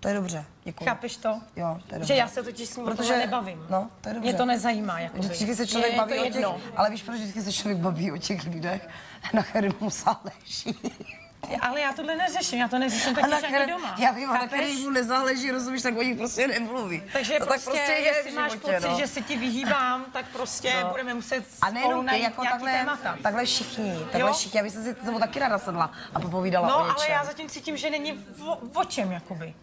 To je dobře, děkuji. Chápeš to? Jo, to je Že dobře. já se totiž s ním Protože... nebavím. No, to je dobře. Mě to nezajímá. Jakoby. Vždycky se člověk je baví o těch, ale víš, proč vždycky se člověk baví o těch lidech, na kterém mu záleží. Ale já tohle neřeším, já to neřeším totiž ani doma. já vím, a na Chápeš? který mu nezáleží, rozumíš, tak o nich prostě nemluví. Takže to prostě, tak prostě je jestli máš životě, pocit, no. že si ti vyhýbám, tak prostě No. budeme muset A spolu nejenom ty, jako takhle, témata. takhle všichni, takhle Jo? všichni, aby se si sebou taky ráda sedla a popovídala No, o ale já zatím cítím, že není o, o čem, jakoby.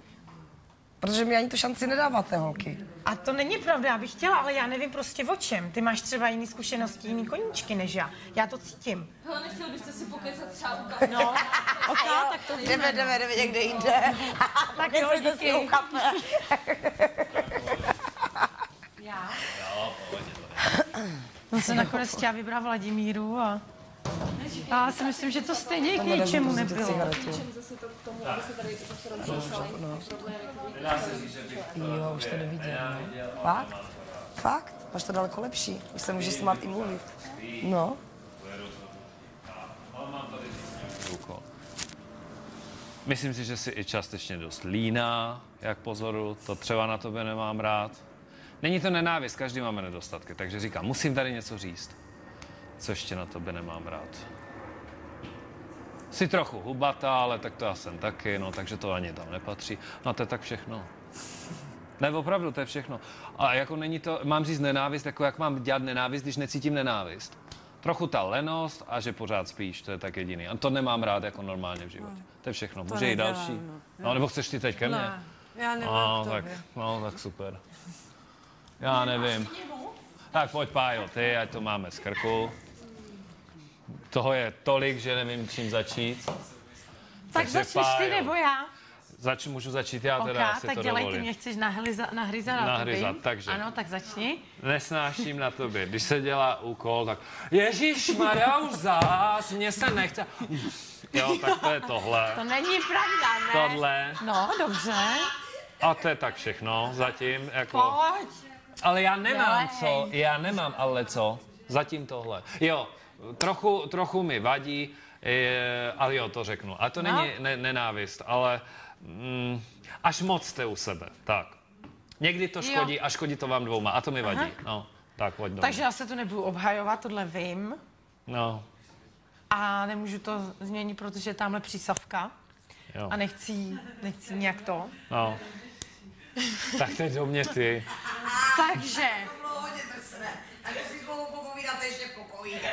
Protože mi ani tu šanci nedáváte, holky. A to není pravda, já bych chtěla, ale já nevím prostě o čem. Ty máš třeba jiný zkušenosti, jiný koníčky než já. Já to cítím. Hele, nechtěl byste si pokecat třeba u kafe? No, ok, tak to víme. Jdeme, jdeme, jdeme někde jinde. Tak jo, díky. si u kafe. Já? On se nakonec chtěla vybrat Vladimíru a... a já si myslím, že to stejně k ničemu nebylo. cigaretu. Zase to k tomu, aby se tady zase rozmýšleli No. problémy, Jo, už to nevidím. No. Fakt? Fakt? Máš to daleko lepší. Už se můžeš smát i mluvit. No. Myslím si, že jsi i částečně dost líná, jak pozoru, to třeba na tobě nemám rád. Není to nenávist, každý máme nedostatky, takže říkám, musím tady něco říct, co ještě na tobě nemám rád. Jsi trochu hubatá, ale tak to já jsem taky, no, takže to ani tam nepatří. No to je tak všechno. Ne, opravdu, to je všechno. A jako není to, mám říct nenávist, jako jak mám dělat nenávist, když necítím nenávist. Trochu ta lenost a že pořád spíš, to je tak jediný. A to nemám rád jako normálně v životě. To je všechno. To Může i další. no. No, nebo chceš ty teď ke mně? Ne, já nemám no, tak, no, tak super. Já nevím. Tak pojď, Pájo, ty, ať to máme z krku. Toho je tolik, že nevím, čím začít. Tak začneš ty nebo já? Zač, můžu začít já teda, asi tak to dělej, ty dovolím. mě chceš nahryza, nahryzat na Nahryzat, tobě. takže. Ano, tak začni. Nesnáším na tobě. Když se dělá úkol, tak Ježíš Maria už zás, mně se nechce. Jo, tak to je tohle. To není pravda, ne? Tohle. No, dobře. A to je tak všechno zatím. Jako... Pojď. Ale já nemám Dělej. co, já nemám ale co. Zatím tohle. Jo, trochu, trochu mi vadí, je, ale jo, to řeknu. A to No. není ne, nenávist, ale mm, až moc jste u sebe. Tak. Někdy to Jo. škodí a škodí to vám dvouma. A to mi vadí. Aha. No, tak pojď Takže já se tu nebudu obhajovat, tohle vím. No, A nemůžu to změnit, protože je tamhle přísavka. jo. A nechci, nechci nějak to. No. Tak teď do mě ty. Takže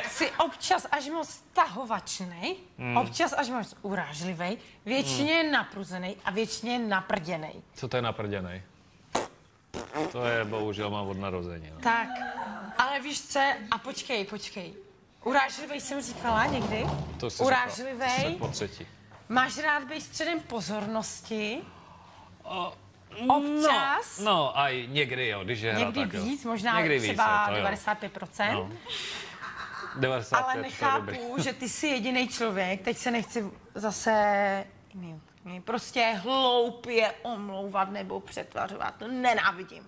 si občas až moc tahovačnej, Hmm. občas až moc urážlivej, většině napruzený a většině naprděnej. Co to je naprděnej? To je bohužel mám od narození. No. Tak, ale víš co, a počkej, počkej. Urážlivej jsem říkala někdy? To jsi jsi po třetí. Máš rád být středem pozornosti? Občas? No, no a i někdy jo, když je hra, Někdy tak jo. víc, možná někdy třeba více, to jo. 95%. No. 95, Ale to je nechápu, že ty jsi jediný člověk, teď se nechci zase prostě hloupě omlouvat nebo přetvařovat, to nenávidím.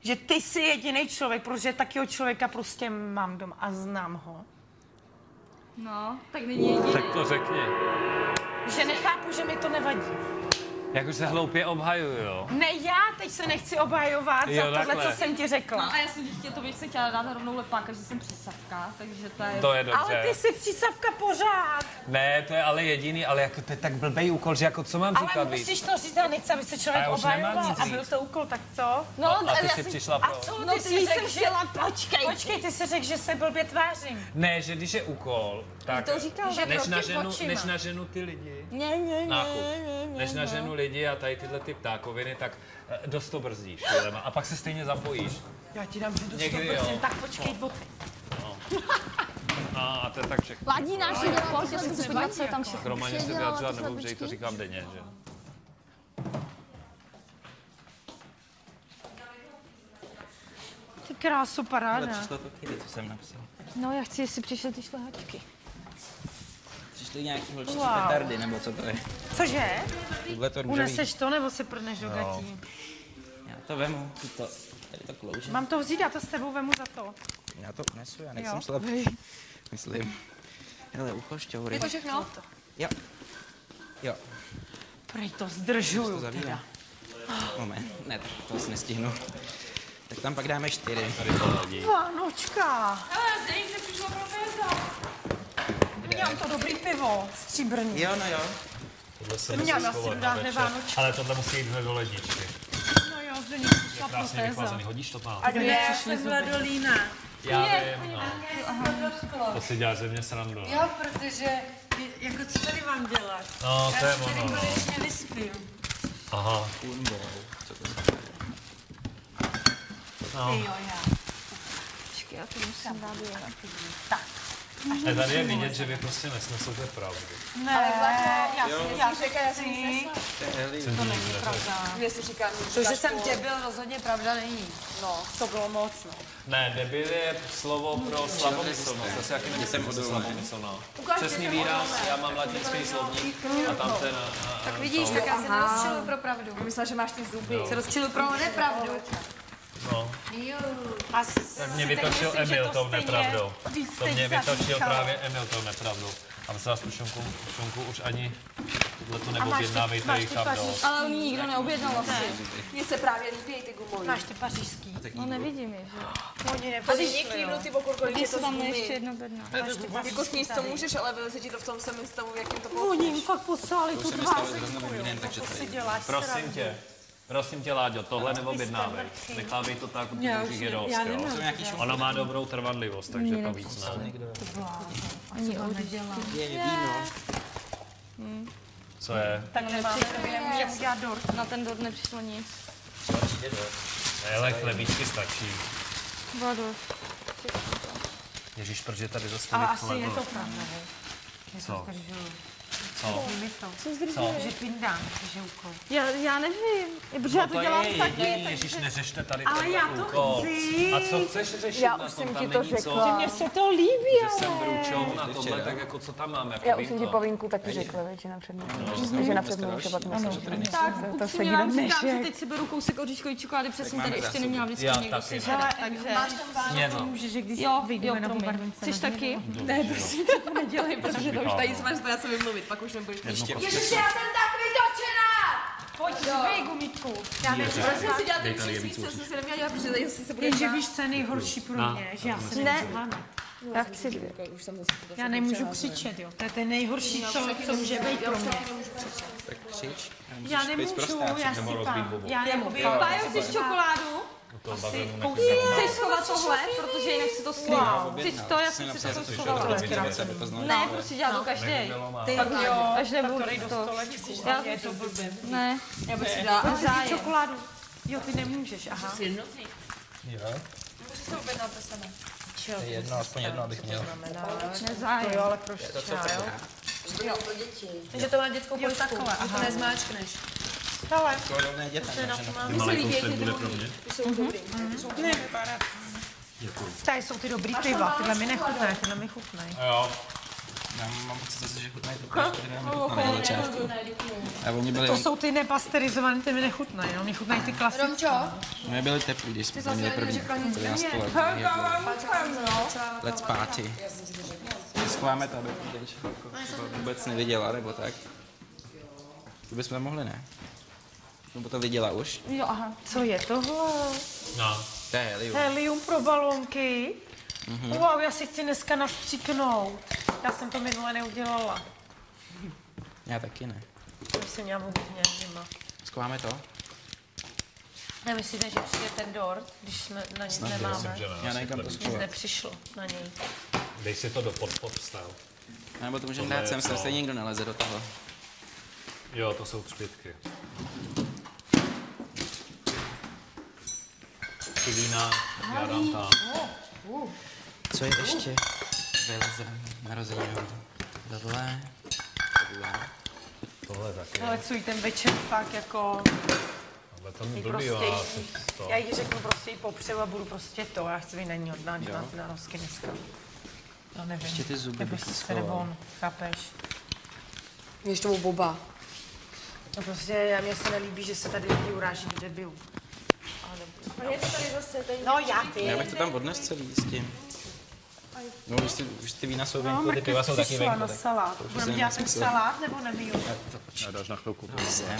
Že ty jsi jediný člověk, protože takového člověka prostě mám doma a znám ho. No, tak není jediný. Tak to řekni. Že nechápu, že mi to nevadí. Jako se hloupě obhajuju, jo. Ne, já teď se nechci obhajovat Jo, za tohle, takhle. co jsem ti řekla. No a já jsem ti chtěla, to bych se chtěla dát rovnou lepáka, že jsem přísavka, takže to je... To je dobře. Ale ty jsi přísavka pořád. Ne, to je ale jediný, ale jako to je tak blbej úkol, že jako co mám říkat Ale víc? musíš to říct, já nechci, aby se člověk A obhajoval. A byl to úkol, tak co? No, a ty jsi přišla A pro... co No, ty, ty jsi jsem řekl, že... počkej. Počkej, ty jsi řekl, že se blbě tvářím. Ne, že když je úkol, tak To říkal, že než, na ženu, očima. než na ženu ty lidi, Ne, ne, ne, nákup, ne, ne, než na ne. ženu lidi a tady tyhle ty ptákoviny, tak eh, dost to brzdíš, chvílema. a pak se stejně zapojíš. Já ti dám hned Někdy 100%, jo. tak počkej, boty. No, a to je tak všechno. Ladí náš lidi, pojď, já se chci podívat, co je tam všechno. Romaně se vyjadřovat nebudu, protože to říkám denně, že? Ty krásu, Ale paráda. přišlo to chvíli, co jsem napsal. No, já chci, jestli přišly ty šlehačky. Přišly nějaký holčičí Wow. petardy, nebo co to je? Cože? Tohle to růžový. Uneseš to, nebo si prdneš do gatí? Já to vemu, to, tady to klouže. Mám to vzít, já to s tebou vemu za to. Já to unesu, já nejsem Jo. slabý. Myslím. Hele, ucho šťoury. Je to všechno? Jo. Jo. Prej to To zdržuju zavírám. teda. Moment, ne, to asi nestihnu. Tak tam pak dáme čtyři. To. Vánočka. Hele, zde se přišlo pro. Měl to dobrý pivo, stříbrný. Jo, no jo. Tohle se měla asi večer. Vánočky. Ale tohle musí jít hned do ledničky. No jo, zde přišla krásně protéza. vychlazený, hodíš to tam? A dvě jsem byla do lína. Já vím, no. To si děláš ze mě srandu. no. Jo, protože, jako co tady mám dělat? No, to je Já ono, no. konečně vyspím. Aha. No. Ty jo, já. Počkej, já to musím dát do Tak. A tady je vidět, že vy prostě nesnesete pravdu. Ne, já Jo. si, já já jsem chci. nic To není pravda. Mě si říká, To, že jsem debil, rozhodně pravda není. No, to bylo moc. No. Ne, debil je slovo pro slabomyslnost. Si taky nemyslím, že jsem slabomyslná. Ukážte Přesný ten výraz, já mám latinský slovník a tam ten... a- a- Tak vidíš, tak já se Aha. nerozčiluju pro pravdu. Myslela, že máš ty zuby. Se rozčiluju pro nepravdu. No. Jo. A Tak mě vytočil Emil tou nepravdou. To mě vytočil právě Emil tou nepravdou. A prosím vás, tu šunku, šunku už ani tohle to A ty- neobjednávejte jich ty tam dost. Ale oni nikdo neobjednal asi. Mně se právě líbí ty gumový. Máš ty pařížský. No nevidím je, že. Oni A ty někým jo. ty okurkovi, Když je to se tam ještě jedno bedna. Jako sníst to můžeš, ale vyleze ti to v tom samém stavu, v jakém to Oni jim fakt poslali To tu se tvář. To si děláš Prosím tě, prosím tě, Láďo, tohle neobjednávej. Nechávej to tak, Já protože už už je ne- dost, já jo. Ona má dobrou trvanlivost, takže to víc ne. Ani on nedělá. Je víno. Co je? Tak nemáme, nemůžeme udělat dort. Na ten dort nepřišlo nic. Ale chlebíčky stačí. Vodu. Ježíš, protože tady A dostali asi je chleba. to pravda. Je Co? Co? Mi to. Co zdržuje? Co? Že pindám, že úkol. Já, já nevím, protože já No to dělám je taky. jediný, Ježíš, neřešte tady Ale já to úkol. chci. A co chceš řešit Já na už tom? jsem Tam ti to řekla. Že mně se to líbí, Že jsem ale... brůčou na tohle, tak jako co tam mám, jako Já už jsem ti to. povinku taky řekla, většina před mnou. No, Že napřed mluvím třeba Tak, To- to sedí upřímně vám říkám, že dnešek. teď si beru kousek oříškový čokolády, protože jsem máme tady ještě neměla vždycky Já někdo si ne. žere, takže... Něco. Může, že když vyjdeme na pobarvím se Chceš na taky? Ne, prosím to nedělej, protože to už tady se máš práce vymluvit, pak už nebudeš Ježiš, já jsem tak vytočená! Pojď, dvej gumitku. Já nevím, Já jsem si dělala ten tady je šest víc jsem se neměla dělat, protože tady se bude Jenže víš, co je nejhorší pro mě, že já se Ne. nemůžu. Já chci dvě. Já nemůžu křičet, jo. To je ten nejhorší, co, co může být pro mě. Tak křič. Já nemůžu, já si pám. Já jakoby... Pájo, chceš čokoládu? Asi kousek. Chceš schovat tohle, protože jinak si to slím. Chceš to, já jsem si to schovala. Ne, prostě dělá to každý. Ty Tak jo, až nebudu to. Já- Je to blbě. Ne, Já bych si dala. A ty zájem. čokoládu. Jo, ty nemůžeš, aha. Jo. to objednáte sami. Jedno, aspoň jedno, abych měl. To nezájem. jo, ale proč třeba, jo? pro děti. Takže to má dětskou Jo, že to nezmáčkneš. Hele, Korovné dětem, takže no. Mně se líbí, jak ty bude pro mě. Ty jsou dobrý. ne, Tady jsou ty dobrý piva, tyhle mi nechutnají, tyhle mi chutnají. Jo. Já mám pocit zase, že chutnají to, které nám nechutnaly na začátku. A oni byli, To jsou ty nepasterizované, ty mi nechutnají, no, mi chutnají ty klasické. Romčo, my byli teplí, když jsme měli první. To je na stole. Let's party. Schováme to, aby to děvče jako vůbec neviděla, nebo tak. To bychom mohli, ne? Nebo to viděla už? Jo, aha. Co je tohle? No. To je helium. Helium pro balónky. Mhm. Wow, já si chci dneska nastříknout. Já jsem to minule neudělala. Já taky ne. To jsem měla vůbec nějak zima. Zkoumáme to? Nemyslíte, že přijde ten dort, když jsme na nic Snad nemáme? Myslím, že ne, Já nevím, kam to Nic schovat. nepřišlo na něj. Dej si to do pod podstel. Nebo to můžeme dát sem, sem stejně nikdo neleze do toho. Jo, to jsou třpětky. Ty vína, já dám tam. Co je ještě? Vyleze narozeninový. Tohle. Tohle. Tohle taky. Ale co jí ten večer fakt jako... Ale to mi jí blbý, prostě, jí- já jí řeknu prostě jí popřeju a budu prostě to. Já chci být na ní odná, když Jo. má ty narozky dneska. Já nevím. Ještě ty zuby Nebo bych se on, chápeš? Mě to oba. No prostě já, mně se nelíbí, že se tady lidi uráží do debilů. A je to tady zase ten... No já vím. Já bych to tam odnes celý s tím. No, už ty, už ty vína jsou venku, No, ty piva jsou taky přišla venku. na tak salát. Budeme jsem dělat ten salát nebo nemiju? Já dáš na chvilku. Zem.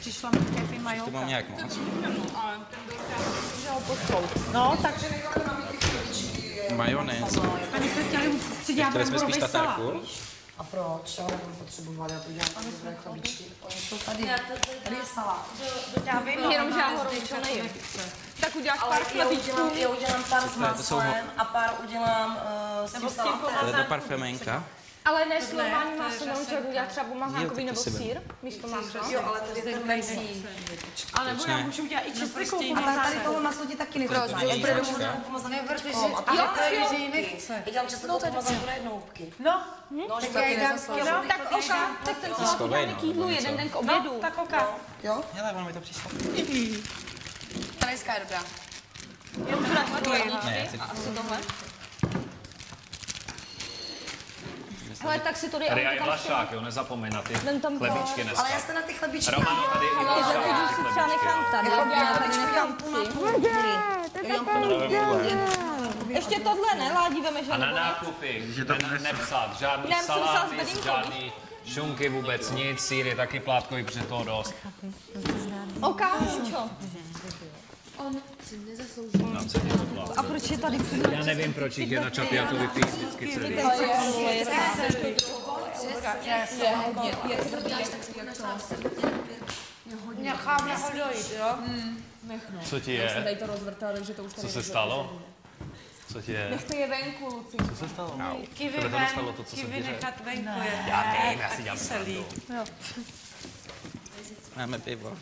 Přišla mi kefy majolka. To mám nějak moc. No, tak Majonéz. Ani jsme chtěli si dělat Chtěli jsme spíš tatarku. A proč? Já nebudu potřebovat, já to dělám dobré chlabičky. Oni jsou tady. Tady je salát. Já vím, Jenom, že já ho rovničo nejím. Tak uděláš Ale pár já udělám, chlebíčků. já udělám pár s To to maslem a pár udělám uh, s tím salátem. To je to parfémenka. Ale ne s normální maso, jenom člověk udělá třeba tak nebo to sír, místo masa. Jo, ale tady je ten mezí. A nebo já můžu udělat i česnekou A tady, tady toho maslo ti taky. To pomazaný protože- A to jo, je jo. Já dělám často toho pomazanou na jednou hubky. No, No, že tak taky já dám no, Tak oka, tak ten salát uděláme no, k jídlu, jeden den k obědu. no, tak oka. Jo? Hele, ono mi to přišlo. Ta je dobrá. Já můžu dát dva Ne, chlebíčky ty- a asi tohle. Hele, tak si to dej, Tady ale je Vlašák, jo, nezapomeň na ty tam chlebíčky Ale dneska. já jste na ty chlebíčky. Romano, tady i Ale Vlašák, ty si třeba nechám jo. tady, já tady nechám tři. Ještě tohle ne, ládí veme, že A na nákupy, ne, nepsat, žádný Ne, jsem psal s saláty, bedínkou. žádný šunky vůbec nic, sír je taky plátkový, protože toho dost. Oka, čo? On si nezaslouží. Tam se to plátko. A proč je tady Já nevím, proč jich je na čapě, já to vypiju vždycky celý. Necháme ho dojít, jo? Co ti je? Tady to rozvrtá, takže to už Co se stalo? Co ti je? Nechte je venku, Luci. Co se stalo? Kivy Tebe to ven, dostalo to, co kivy nechat venku je. Já vím, já si dělám srandu. Máme pivo.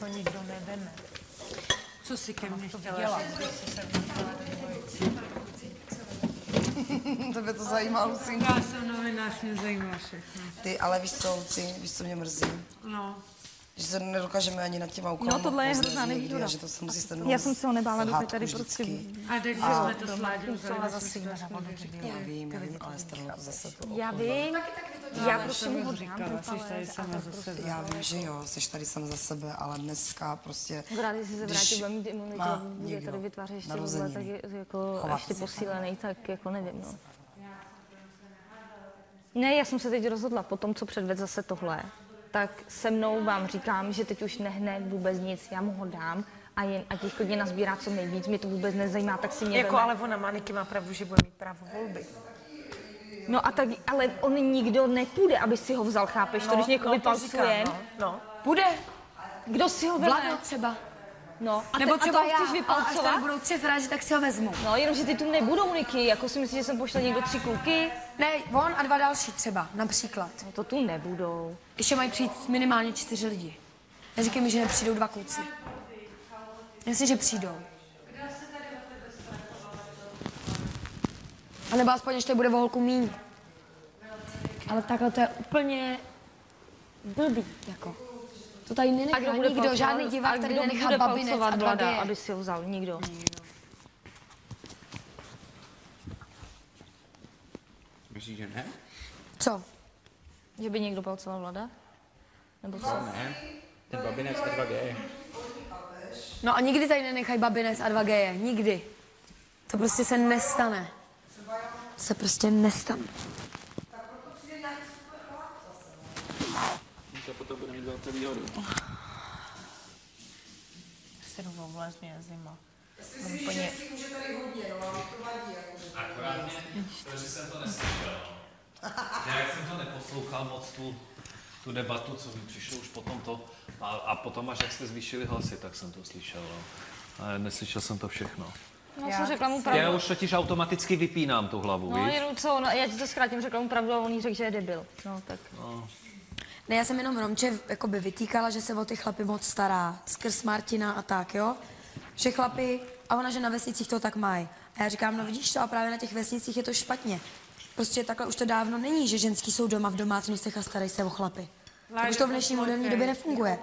To nikdo neveme. Co si ke mně Dělá. Tebe to zajímá, Lucinko. Já jsem novinář, mě zajímá všechno. Ty, ale víš co, Luci, víš, co mě mrzí? No. Že se nedokážeme ani nad těma úkolama No, tohle je hrozná nevýhoda. Že to se musí strhnout Já jsem se ho nebála, hádku tady prostě... A takže jsme to s Láďou zase Já vím, já vím, ale strhlo to zase to. Já vím, já prostě mu ho dám, Já vím, že jo, jsi tady sama za sebe, ale dneska prostě... Jestli se vrátí, bude mít imunitu bude tady vytvářet ještě tohle, narozeniny, tak jako chovat ještě se. posílený, tak jako nevím, no. Ne, já jsem se teď rozhodla, po tom, co předved zase tohle, tak se mnou vám říkám, že teď už nehne vůbec nic, já mu ho dám a jen, ať jich klidně nazbírá co nejvíc, mě to vůbec nezajímá, tak si mě Jako veme. ale ona má Niky má pravdu, že bude mít právo volby. No a tak, ale on nikdo nepůjde, aby si ho vzal, chápeš, to, když někoho no, vypalcuje. no, no. Bude. Kdo si ho veme? Vlado třeba. No, a Nebo te- třeba a to já. chceš A až vypalcovat? budou tři fráži, tak si ho vezmu. No, jenomže ty tu nebudou, Niky, jako si myslíš, že jsem pošle někdo tři kluky? Ne, on a dva další třeba, například. No to tu nebudou. Ještě mají přijít minimálně čtyři lidi. Neříkej mi, že nepřijdou dva kluci. Myslím, že přijdou. A nebo aspoň ještě bude o holku míň. Ale takhle to je úplně blbý, jako. To tady A nenechá kdo bude nikdo, palcovat? žádný divák tady kdo nenechá babinec a Vlada, aby si ho vzal? Nikdo. Myslíš, že ne? Co? Že by někdo palcoval Vlada? Nebo co? To ne. Ten babinec a dva geje. No a nikdy tady nenechají babinec a dva geje. Nikdy. To prostě se nestane. Se prostě nestane. Velkou výhodu. Si jdu oblézt mě zima. Já si myslím, že ženský může tady hodně, no, ale to vadí, jako, Akorát mě, to, že jsem to neslyšel. Já jak jsem to neposlouchal moc tu, tu debatu, co mi přišlo už potom to, a, a potom až jak jste zvýšili hlasy, tak jsem to slyšel. No. Ale neslyšel jsem to všechno. No, jsem řekla mu Já už totiž automaticky vypínám tu hlavu, No, víš? jenom co, no, já ti to zkrátím, řekla mu pravdu a on jí řekl, že je debil. No, tak. No. Ne, já jsem jenom Romče jakoby vytýkala, že se o ty chlapy moc stará, skrz Martina a tak, jo. Že chlapy, a ona, že na vesnicích to tak mají. A já říkám, no vidíš to, a právě na těch vesnicích je to špatně. Prostě takhle už to dávno není, že ženský jsou doma v domácnostech a starají se o chlapy. Tak už to v dnešní moderní době nefunguje.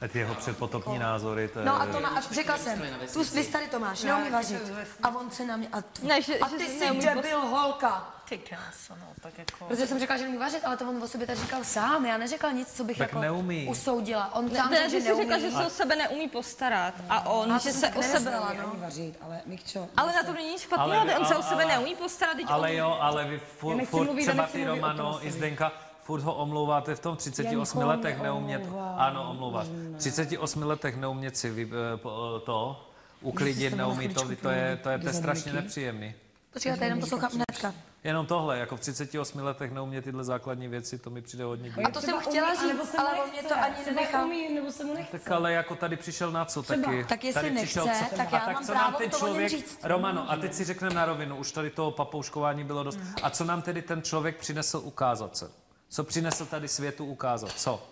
A ty jeho předpotopní názory, to je... No a to má, a řekla jsem, tu vy tady to máš, neumí vařit. A on se na mě, a, t- Ne, že- a ty si jsi debil holka. Ty kráso, no, tak jako... Protože jsem řekla, že neumí vařit, ale to on o sobě tak říkal sám. Já neřekla nic, co bych Tak jako neumí. usoudila. On Ne, sám ne, řekl, že že jsi řekla, neumí. že se o sebe neumí postarat a on, A že se o sebe... no. vařit, ale Mikčo, Ale na to není nic špatného, Ale on se o sebe neumí postarat, teď Ale jo, ale vy furt, furt mluvit, třeba ty Romano i. Zdenka, furt ho omlouváte v tom 38 Já letech neumět, ano, omlouváš, 38 letech neumět si vy, eh, po- to, uklidit, neumí to, to je, to je, to je strašně nepříjemný. Počkejte, jenom poslouchám hnedka. Jenom tohle, jako v 38 letech neumět tyhle základní věci, to mi přijde hodně A to jsem chtěla říct, ale on mě to ani nenechal. nebo se mu nechce. Tak ale jako tady přišel na co taky? Tak jestli tady přišel nechce, co? tak a já tak mám co právo nám ten to člověk, říct. Romano, a teď si řekneme na rovinu, už tady toho papouškování bylo dost. A co nám tedy ten člověk přinesl ukázat se? Co přinesl tady světu ukázat? Co?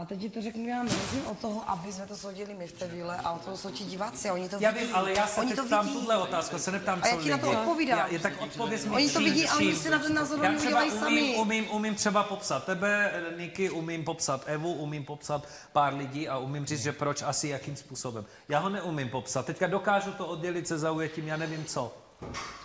A teď ti to řeknu já, my nejsme o toho, aby jsme to soudili my v té víle, a o toho jsou ti diváci, a oni to Já vidí. vím, ale já se oni to ptám tuhle otázku, se neptám, A co já ti na to odpovídám. Já, je tak odpověz mi, Oni to čím, vidí, ale oni si na ten názor Já oni třeba umím, sami. umím, umím třeba popsat tebe, Niky, umím popsat Evu, umím popsat pár lidí a umím říct, že proč asi, jakým způsobem. Já ho neumím popsat. Teďka dokážu to oddělit se zaujetím, já nevím co.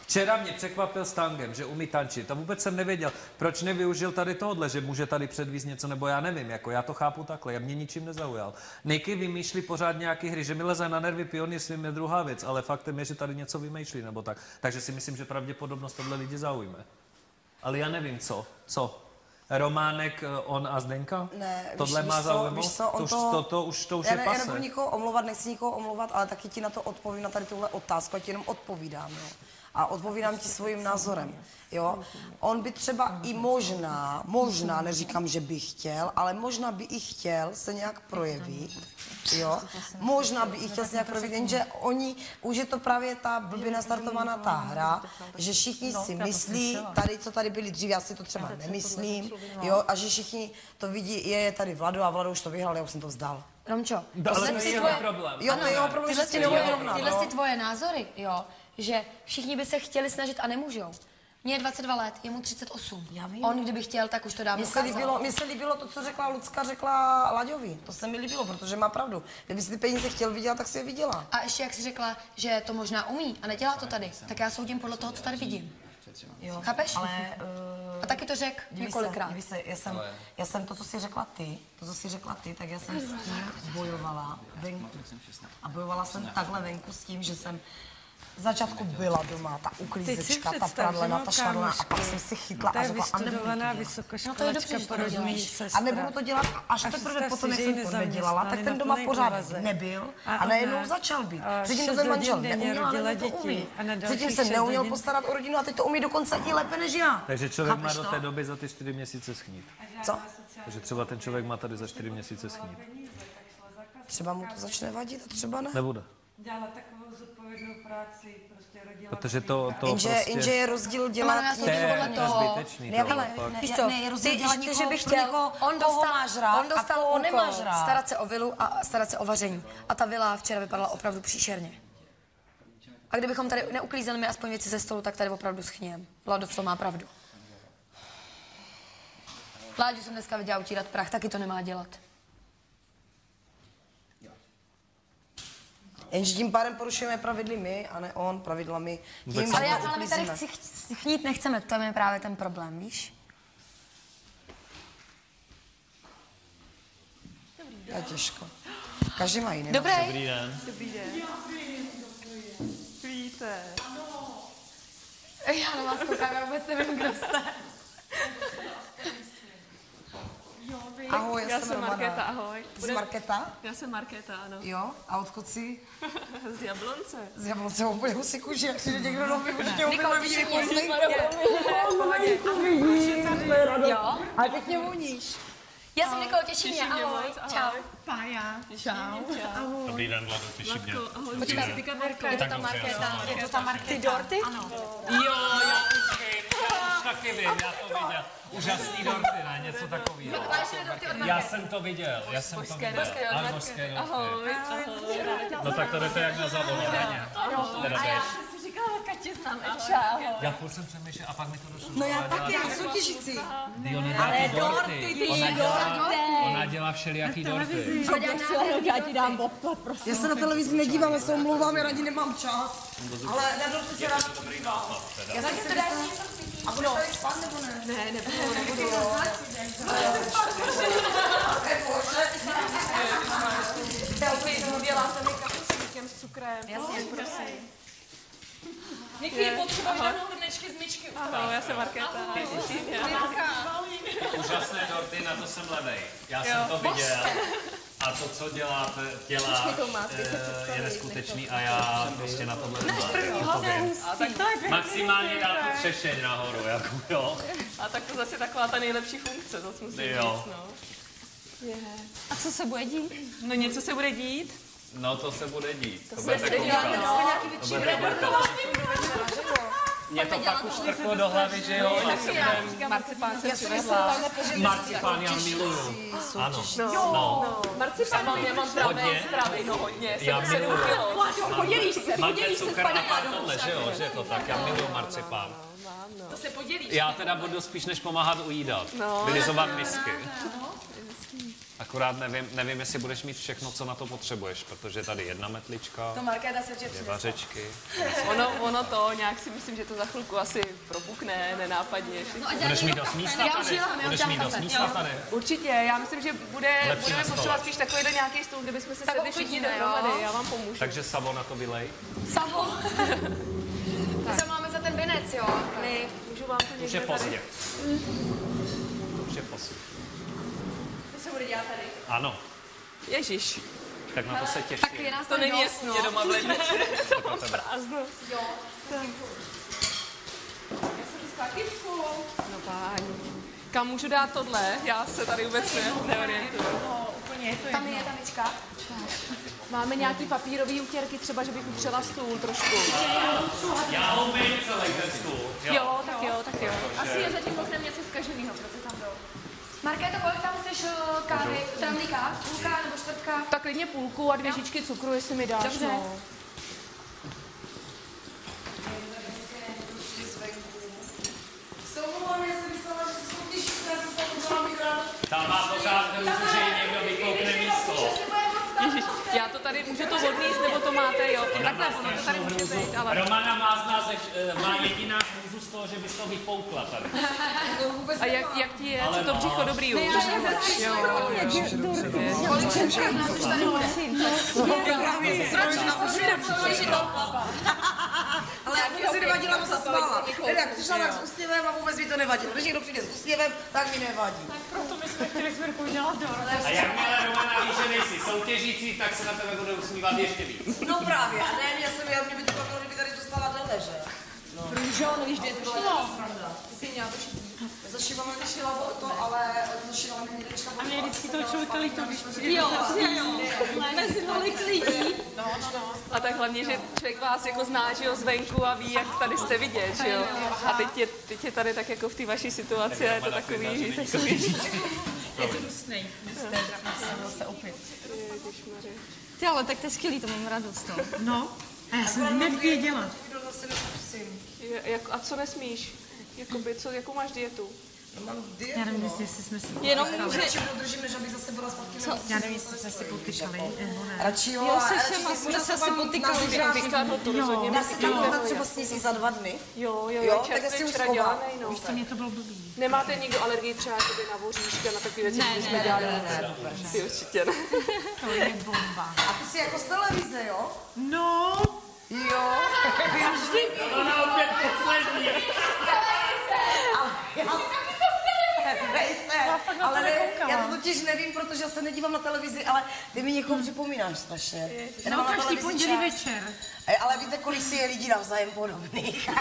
Včera mě překvapil s tangem, že umí tančit a vůbec jsem nevěděl, proč nevyužil tady tohle, že může tady předvíst něco, nebo já nevím, jako já to chápu takhle, já mě ničím nezaujal. Niky vymýšlí pořád nějaký hry, že mi leze na nervy pionýrstvím je druhá věc, ale faktem je, že tady něco vymýšlí, nebo tak. Takže si myslím, že pravděpodobnost tohle lidi zaujme. Ale já nevím co, co. Románek, eh, on a Zdenka? Ne, Tohle víš, má víš co, zaujmout? víš co, on to, už, to, to, to, už, to už já je ne, já pase. nebudu nikoho omlouvat, nechci nikoho omlouvat, ale taky ti na to odpovím, na tady tuhle otázku, a ti jenom odpovídám, jo. A odpovídám ti svým názorem, jo. On by třeba i možná, možná, neříkám, že by chtěl, ale možná by i chtěl se nějak projevit, jo. Možná by i chtěl se nějak projevit, jenže oni, už je to právě ta blbě nastartovaná ta hra, že všichni si myslí, tady, co tady byli dřív, já si to třeba nemyslím, jo, a že všichni to vidí, je, je tady Vlado a Vlado už to vyhrál, já už jsem to vzdal. Romčo, to ty je jeho tvoje- problém. Jo, to je jeho problém, tyhle že ty si tyhle no. ty tvoje názory, jo, že všichni by se chtěli snažit a nemůžou. Mně je 22 let, je mu 38. Já vím. On, kdyby chtěl, tak už to dávno Mně se, líbilo, mně se líbilo to, co řekla Lucka, řekla Laďovi. To se mi líbilo, protože má pravdu. Kdyby si ty peníze chtěl vydělat, tak si je vydělá. A ještě jak jsi řekla, že to možná umí a nedělá to tady, tak já soudím podle toho, co tady vidím. Jo. Chápeš? Ale A taky to řek Dívej několikrát. Se, se, já, jsem, já jsem to, co jsi řekla ty, to, co jsi řekla ty, tak já jsem s tím bojovala venku. A bojovala jsem takhle venku s tím, že jsem začátku byla doma, ta uklízečka, ta pradlena, ta švarlena a pak jsem si chytla To a je řekla, a nebudu to dělat. No to je dobře, že to porodní děláš. sestra. A nebudu to dělat až A teprve potom, jak jsem to nedělala, tak ten doma pořád nebyl A najednou začal být. Předtím to ten manžel neuměl, ale to děti. umí. Předtím se neuměl postarat o rodinu a teď to umí dokonce i lépe než já. Takže člověk má do té doby za ty čtyři měsíce schnít. Co? Takže třeba ten člověk má tady za čtyři měsíce schnít. Třeba mu to začne vadit a třeba ne. Nebude. Dělala takovou zodpovědnou práci, prostě rodila. Protože to, to Jenže, prostě... jenže je rozdíl dělat... já soudím To podle toho. zbytečný, Ne, ale ne, Víš ne, co, ne, rozdíl ty, dělat ty, že někoho by pro chtěl, někoho, on dostal, máš rád on dostal a nemáš rád. starat se o vilu a starat se o vaření. A ta vila včera vypadala opravdu příšerně. A kdybychom tady neuklízeli mi aspoň věci ze stolu, tak tady opravdu schněm. Vlado v tom má pravdu. Láďu jsem dneska viděla utírat prach, taky to nemá dělat. Jenže tím pádem porušujeme pravidly my a ne on pravidlami. Tím, že Ale, já, to ale my tady chci, chci, chnít nechceme, to je právě ten problém, víš? To je těžko. Každý má jiný. Dobrý. Dobrý den. Víte. Já na vás koukám, já vůbec nevím, kdo jste. Jo, vy. Ahoj, já, Já jsem jsem Romana. Markéta, ahoj. Jsi Markéta? Já jsem Markéta, ano. Jo, a odkud jsi? Z Jablonce. Z Jablonce úplně husí kůži, jak přijde někdo do mě, určitě Nikol, úplně ty vidí si mě. Pohodě. Jo, ale pěkně voníš. Já jsem Nikol, těší mě, mě ahoj. Čau. Pája. Čau. Ahoj. Dobrý den, Vlado, těší mě. Počkej, je to ta Markéta. Je to ta Markéta. Ty dorty? Ano. Jo, já už vím, já už taky vím, já to viděl. Úžasný dorty, ne? Něco takového. Já jsem to viděl, já jsem to viděl. Ale mořské dorty. Ahoj. No tak to jdete jak na zavolání. Teda Já jsem Katě znám, čau. Já furt jsem přemýšlel a pak mi to došlo. No že já ona taky, dělá- já soutěžící. Kdy ona dělá ty dorty. Ona dělá, ona dělá všelijaký dorty. Já ti dám obklad, prosím. Já se na televizi nedívám, já se omlouvám, já raději nemám čas. Ale na dorty se rád podívám. Já jsem si myslela... A budeš tady spát nebo ne? Ne, nebudu, nebudu. Uděláte mi kafe s mlíkem, s cukrem. Jasně, prosím. Někdy je potřeba vydat hrnečky z myčky. Ahoj, já jsem Markéta. Úžasné dorty, na to jsem levej. Já jsem to viděl. A to, co děláte, dělá, eh, je neskutečný a já prostě na tohle nemám. To vím. A tak to je Maximálně dát tu třešeň nahoru, jako jo. A tak to zase taková ta nejlepší funkce, to musím říct, no. A co se bude dít? No něco se bude dít. No to se bude dít. To se budete bude koukat. dít, To budete koukat. Mě to pak už trklo do hlavy, že jo, že se budeme... Marcipán jsem přivezla. Marcipán já miluju. Ano. No, No. no. Marcipán mám, já mám zdravé Hodně. stravy, no hodně. Já miluju. Podělíš se, podělíš se s paní tohle, že jo, že je to tak. Já miluju marcipán. To se podělíš. Já teda budu spíš než pomáhat ujídat. No. Vylizovat misky. Akorát nevím, nevím, jestli budeš mít všechno, co na to potřebuješ, protože je tady jedna metlička, To Markéta se dvě vařečky. Ono, ono to, nějak si myslím, že to za chvilku asi propukne, nenápadně. No a Budeš mít dost místa Já už tady? jela, já už Budeš mít dost místa tady? Určitě, já myslím, že bude, Lepší budeme na stole. potřebovat spíš takovýhle nějaký stůl, kde bychom se sedli všichni uklidíme, jo? dohromady, já vám pomůžu. Takže savo na to vylej. Savo. Co máme za ten vinec, jo? My. Můžu vám to Už někde je tady? pozdě. Už je pozdě. Se bude dělat tady. Ano, Ježíš, tak na to se těším. Tak je nás to není dost, jasně no. doma v lednici. Prázdno. Jo. No páni. Kam můžu dát tohle? Já se tady vůbec ne, neorientuju. No, úplně je to Tam je tanička. Máme nějaký papírový utěrky, třeba, že bych utřela stůl trošku. Já ho umím celý ten stůl. Jo, tak jo, tak jo. Asi je zatím oknem něco zkaženého, proto tam byl. Markéto, kolik tam chceš eh, kávy? Teda mlíka? Půlka nebo čtvrtka? Tak klidně půlku a dvě žičky cukru, jestli mi dáš. Dobře. No. Tam má pořád hrůzu, že jí někdo vykoukne místo. Ježiš, já to tady, můžu to odníst, nebo to máte, jo? Takhle, ono to tady může být, ale... Romana má z nás, eh, má jediná hrůzu z toho, že bys to vypoukla tady. A jak, jak ti je? Ale Co to no. břícho dobrý už? Jo, Ale já vůbec nevadila, zasmála. Nevím, jak přišla tak s úsměvem a vůbec mi to nevadilo. Když někdo přijde s úsměvem, tak mi nevadí. Proto my jsme chtěli s Mirkou dělat dort. A jakmile Romana ví, že nejsi soutěžící, tak se na tebe bude usmívat ještě víc. No právě, a ne, já jsem, já mě by to bavilo, kdyby tady zůstala déle, že? No. Protože ono, když jde, to byla no. sranda. Ty jsi měla to šití. Mi šila to, ale mi Mirečka A mě vždycky toho člověka líto, když přijde. Jo, jo. Mezi tolik lidí. No, no, no. A tak hlavně, že člověk vás jako zná, že jo, zvenku a ví, jak tady jste vidět, že jo. A teď je, teď je tady tak jako v té vaší situaci a je to takový, takový... Je to dusnej. Dusnej, zase opět. Ty ale tak to je skvělý, to mám radost. No. No, a já jsem hned věděla. zase nezkusím. Je- Jak, a co nesmíš? Jakoby, co, jakou máš dietu? Já nevím, jestli jsme si Jenom může... Radši udržím, než abych zase byla zpátky Co? Já nevím, jestli jsme si potykali, nebo ne. Radši jo, Jo, se radši všema si jsme se se vám potykali, že vykládlo to rozhodně. Dá si tam třeba snížit za dva dny. Jo, jo, Jo, jo, tak já si už dělanej, no. Víš mě to bylo blbý. Nemáte někdo alergii třeba jakoby na voříšky a na takové věci, Ne, které ne, jsme ne, dělali? ne, ne, Ty určitě ne. To je bomba. A ty jsi jako z televize, jo? No, Jo. Ona opět poslední. Na ale to nekoukala. já to totiž nevím, protože já se nedívám na televizi, ale ty mi někoho připomínáš strašně. Já No, každý pondělí večer. Ej, ale víte, kolik si je lidí navzájem podobných.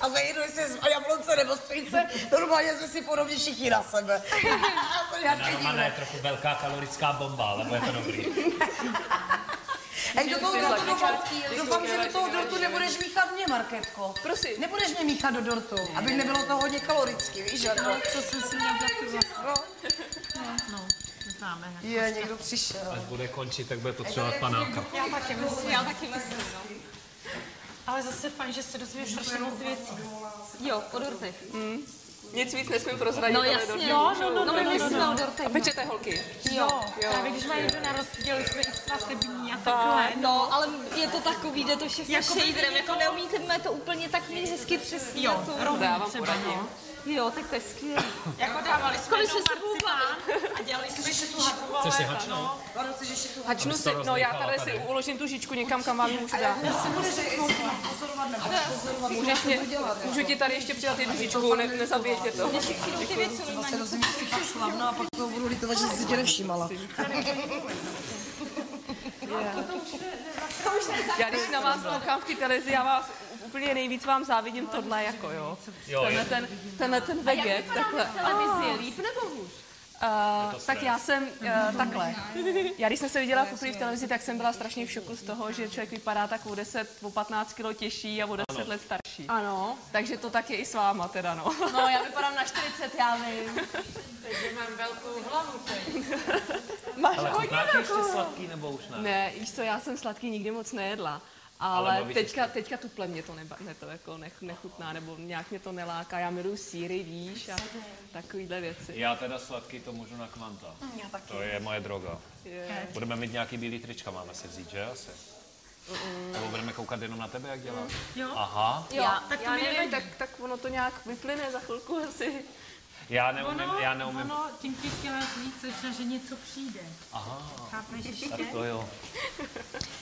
A za jedno, jestli je z Jablonce nebo z Prince, normálně jsme si podobní všichni na sebe. to je trochu velká kalorická bomba, ale bude to dobrý. Ej, do toho dortu doufám, doufám, že do toho dortu nebudeš míchat mě, Marketko. Prosím. Nebudeš mě míchat do dortu, aby nebylo to hodně kaloricky, víš, jako. No, co jsem si měla vlastně. No. No, známe. Je, někdo přišel. Až bude končit, tak bude potřebovat panáka. Já taky myslím. Já taky myslím, no. Ale zase fajn, že se dozvíš strašně moc věcí. Jo, o dortech. Mm. Nic víc nesmím prozradit. No ale jasně. dorty No, no, no, no, no, no, no, no. A pečete holky. Jo, Jo. právě když mají někdo narost, dělali jsme i svatební a Tak, takhle. no, ale je to takový, jde to všechno Jako to jako neumíte to úplně tak mít hezky přesně. Jo, Dávám třeba, no. Jo, tak to je skvělé. Jako dávali jsme Kolik jsme se a dělali jsme ještě tu hačku, Chceš si ale hačnout? no. Ano, chceš ještě tu Hačnu si, no já tady si uložím tu žičku někam, kam vám ji můžu dát. Já si budeš pozorovat, nebo pozorovat, Můžeš mě, můžu ti tady ještě přidat jednu žičku, ne, nezabijete to. Zase rozumíš si pak slavno a pak toho budu litovat, že jsi si tě nevšímala. Já když na vás koukám v té televizi, já vás úplně nejvíc vám závidím tohle, jako jo. Jo, tenhle ten, tenhle ten veget, takhle. televizi, líp nebo hůř? Uh, tak já jsem uh, takhle. Já když jsem se viděla poprvé v televizi, tak jsem byla strašně v šoku z toho, že člověk vypadá tak o 10, o 15 kilo těžší a o 10 let starší. Ano. Takže to tak je i s váma teda, no. No, já vypadám na 40, já vím. Takže mám velkou hlavu teď. Máš Ale hodně ti ještě velkou. sladký nebo už ne? Ne, víš co, já jsem sladký nikdy moc nejedla. Ale Ale, teďka, teďka tuple mě to, neba, ne, to jako nech, nechutná, nebo nějak mě to neláká. Já miluji síry, víš, a takovýhle věci. Já teda sladký to můžu na kvanta. Já taky. To je moje droga. Je. Budeme mít nějaký bílý trička, máme si vzít, že asi? Nebo budeme koukat jenom na tebe, jak děláš? Jo. Aha. Jo, Já- tak to já nevím, tak, tak ono to nějak vyplyne za chvilku asi. Já neumím, já neumím. Ono, tím ti chtěla říct, že- že něco přijde. Aha. Chápeš ještě? Tak to jo.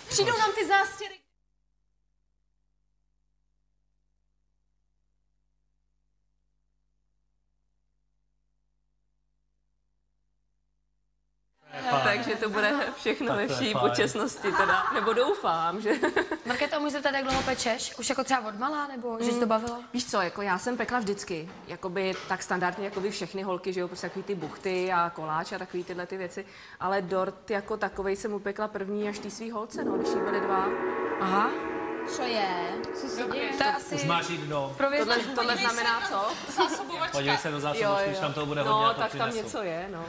Přijdou nám ty zástěry. Takže to bude všechno Tak ve to fajn. počasnosti teda. Nebo doufám, že... Markéta, můžu se ptát, jak dlouho pečeš? Už jako třeba od malá, nebo že jsi to bavilo? Víš co, jako já jsem pekla vždycky, jakoby tak standardně, jako vy všechny holky, že jo, prostě takový ty buchty a koláč a takový tyhle ty věci, ale dort jako takovej jsem upekla první až tý svý holce, no, když jí byly dva. Aha. Co je? Co se děje? To je asi... Už máš jít do... Tohle, tohle znamená co? Podívej se do zásobočky, už tam toho bude hodně, no, to tak tam něco je, no.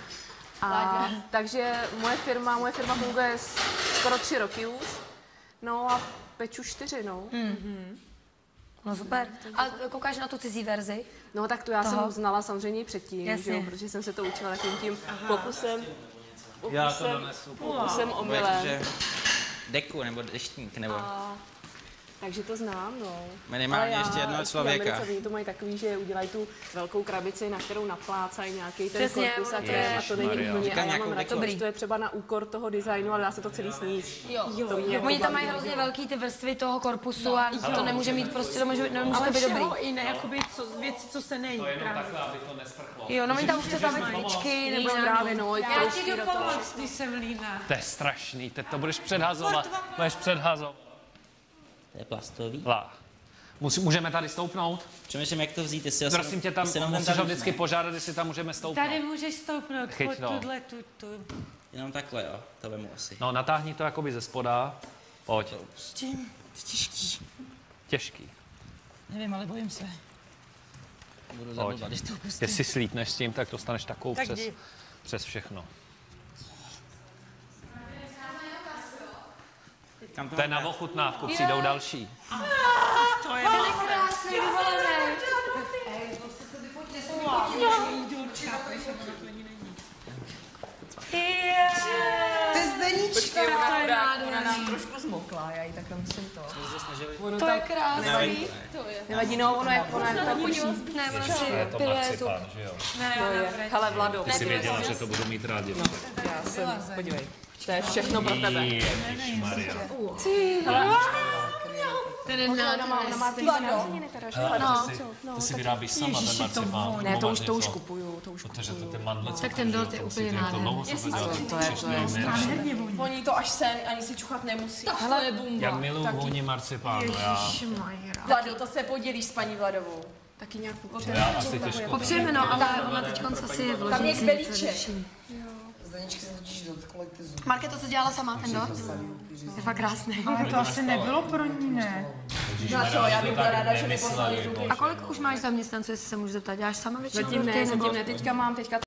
A, takže moje firma, moje firma funguje skoro tři roky už, no a peču čtyři, no. No super. A koukáš na tu cizí verzi? No tak to já Toho? jsem znala samozřejmě i předtím, Jasně. že jo, protože jsem se to učila takovým tím pokusem, Já to pokusem, donesu. pokusem omylem. Deku nebo deštník nebo... A, takže to znám, no. Minimálně Ale já- ještě jednoho člověka. Americe oni to mají takový, že udělají tu velkou krabici, na kterou naplácají nějaký ten Přesně, korpus a to, to je, a to není úplně, a já mám když to je třeba na úkor toho designu, ale dá se to celý sníst. Jo. To mě jako Oni tam mají hrozně velký ty vrstvy toho korpusu a to nemůže mít prostě, to může, nemůže Ale to být dobrý. všeho i ne, jakoby co, věci, co se nejí. To jenom takhle, aby to nesprchlo. Jo, no mi tam chce zavit víčky, nebo právě, no, Já ti kroužky jdu toho. pomoct, když jsem líná. To je strašný, teď to budeš předhazovat. Budeš předhazovat. To je plastový. La. Musí, můžeme tady stoupnout? Přemýšlím, jak to vzít, jestli já Prosím tě, tam jenom musíš ho vždycky ne? požádat, jestli tam můžeme stoupnout. Tady můžeš stoupnout, Chyť, pojď no. tuhle, tu, tu. Jenom takhle, jo, to vemu asi. No, natáhni to jakoby ze spoda. Pojď. S tím? Těžký. Těžký. Nevím, ale bojím se. Budu zablbat, když to pustím. Jestli slítneš s tím, tak dostaneš takovou Tak přes, jdi. přes všechno. Kam To je na ochutnávku, přijdou další. To je Krásný dovolené. To je zdenička. Ona nám trošku zmokla, já jí takhle musím to. Ono To je krásný. nevadí, no, ono jak ona je to puší. Ne, ona si Je to piluje zub. jo? To je. Hele, Vlado, Ty jsi věděla, že to budu mít rád, děvče. já jsem, podívej, to je všechno pro tebe. Ježišmarja. Ten ten? Hele, No. to, si, to si vyrábíš sama, ten to marcipán. Ne, to už, to už kupuju, to už Protože kupuju. to ty mandle, co Tak ten dort je to úplně nádherný. to je- to je- je. Nádherně voní. Voní to až sen, ani si čuchat nemusí. Tak to je bomba. Já miluju vůni marcipánu. Vlado, to se podělíš s paní Vladovou. Taky asi těžko. Popřejeme, no, ale ona teď asi je v Tam je kbelíček. Zdaničky se totiž ty zuby. Marke, to co dělala sama, ten dort? Je fakt krásný. Ale to asi nebylo pro ní, ne? No a co, já bych byla ráda, že mi poslali zuby. A kolik už máš zaměstnanců, jestli se můžu zeptat? Děláš sama většinou Zatím ne, zatím ne, teďka mám teďka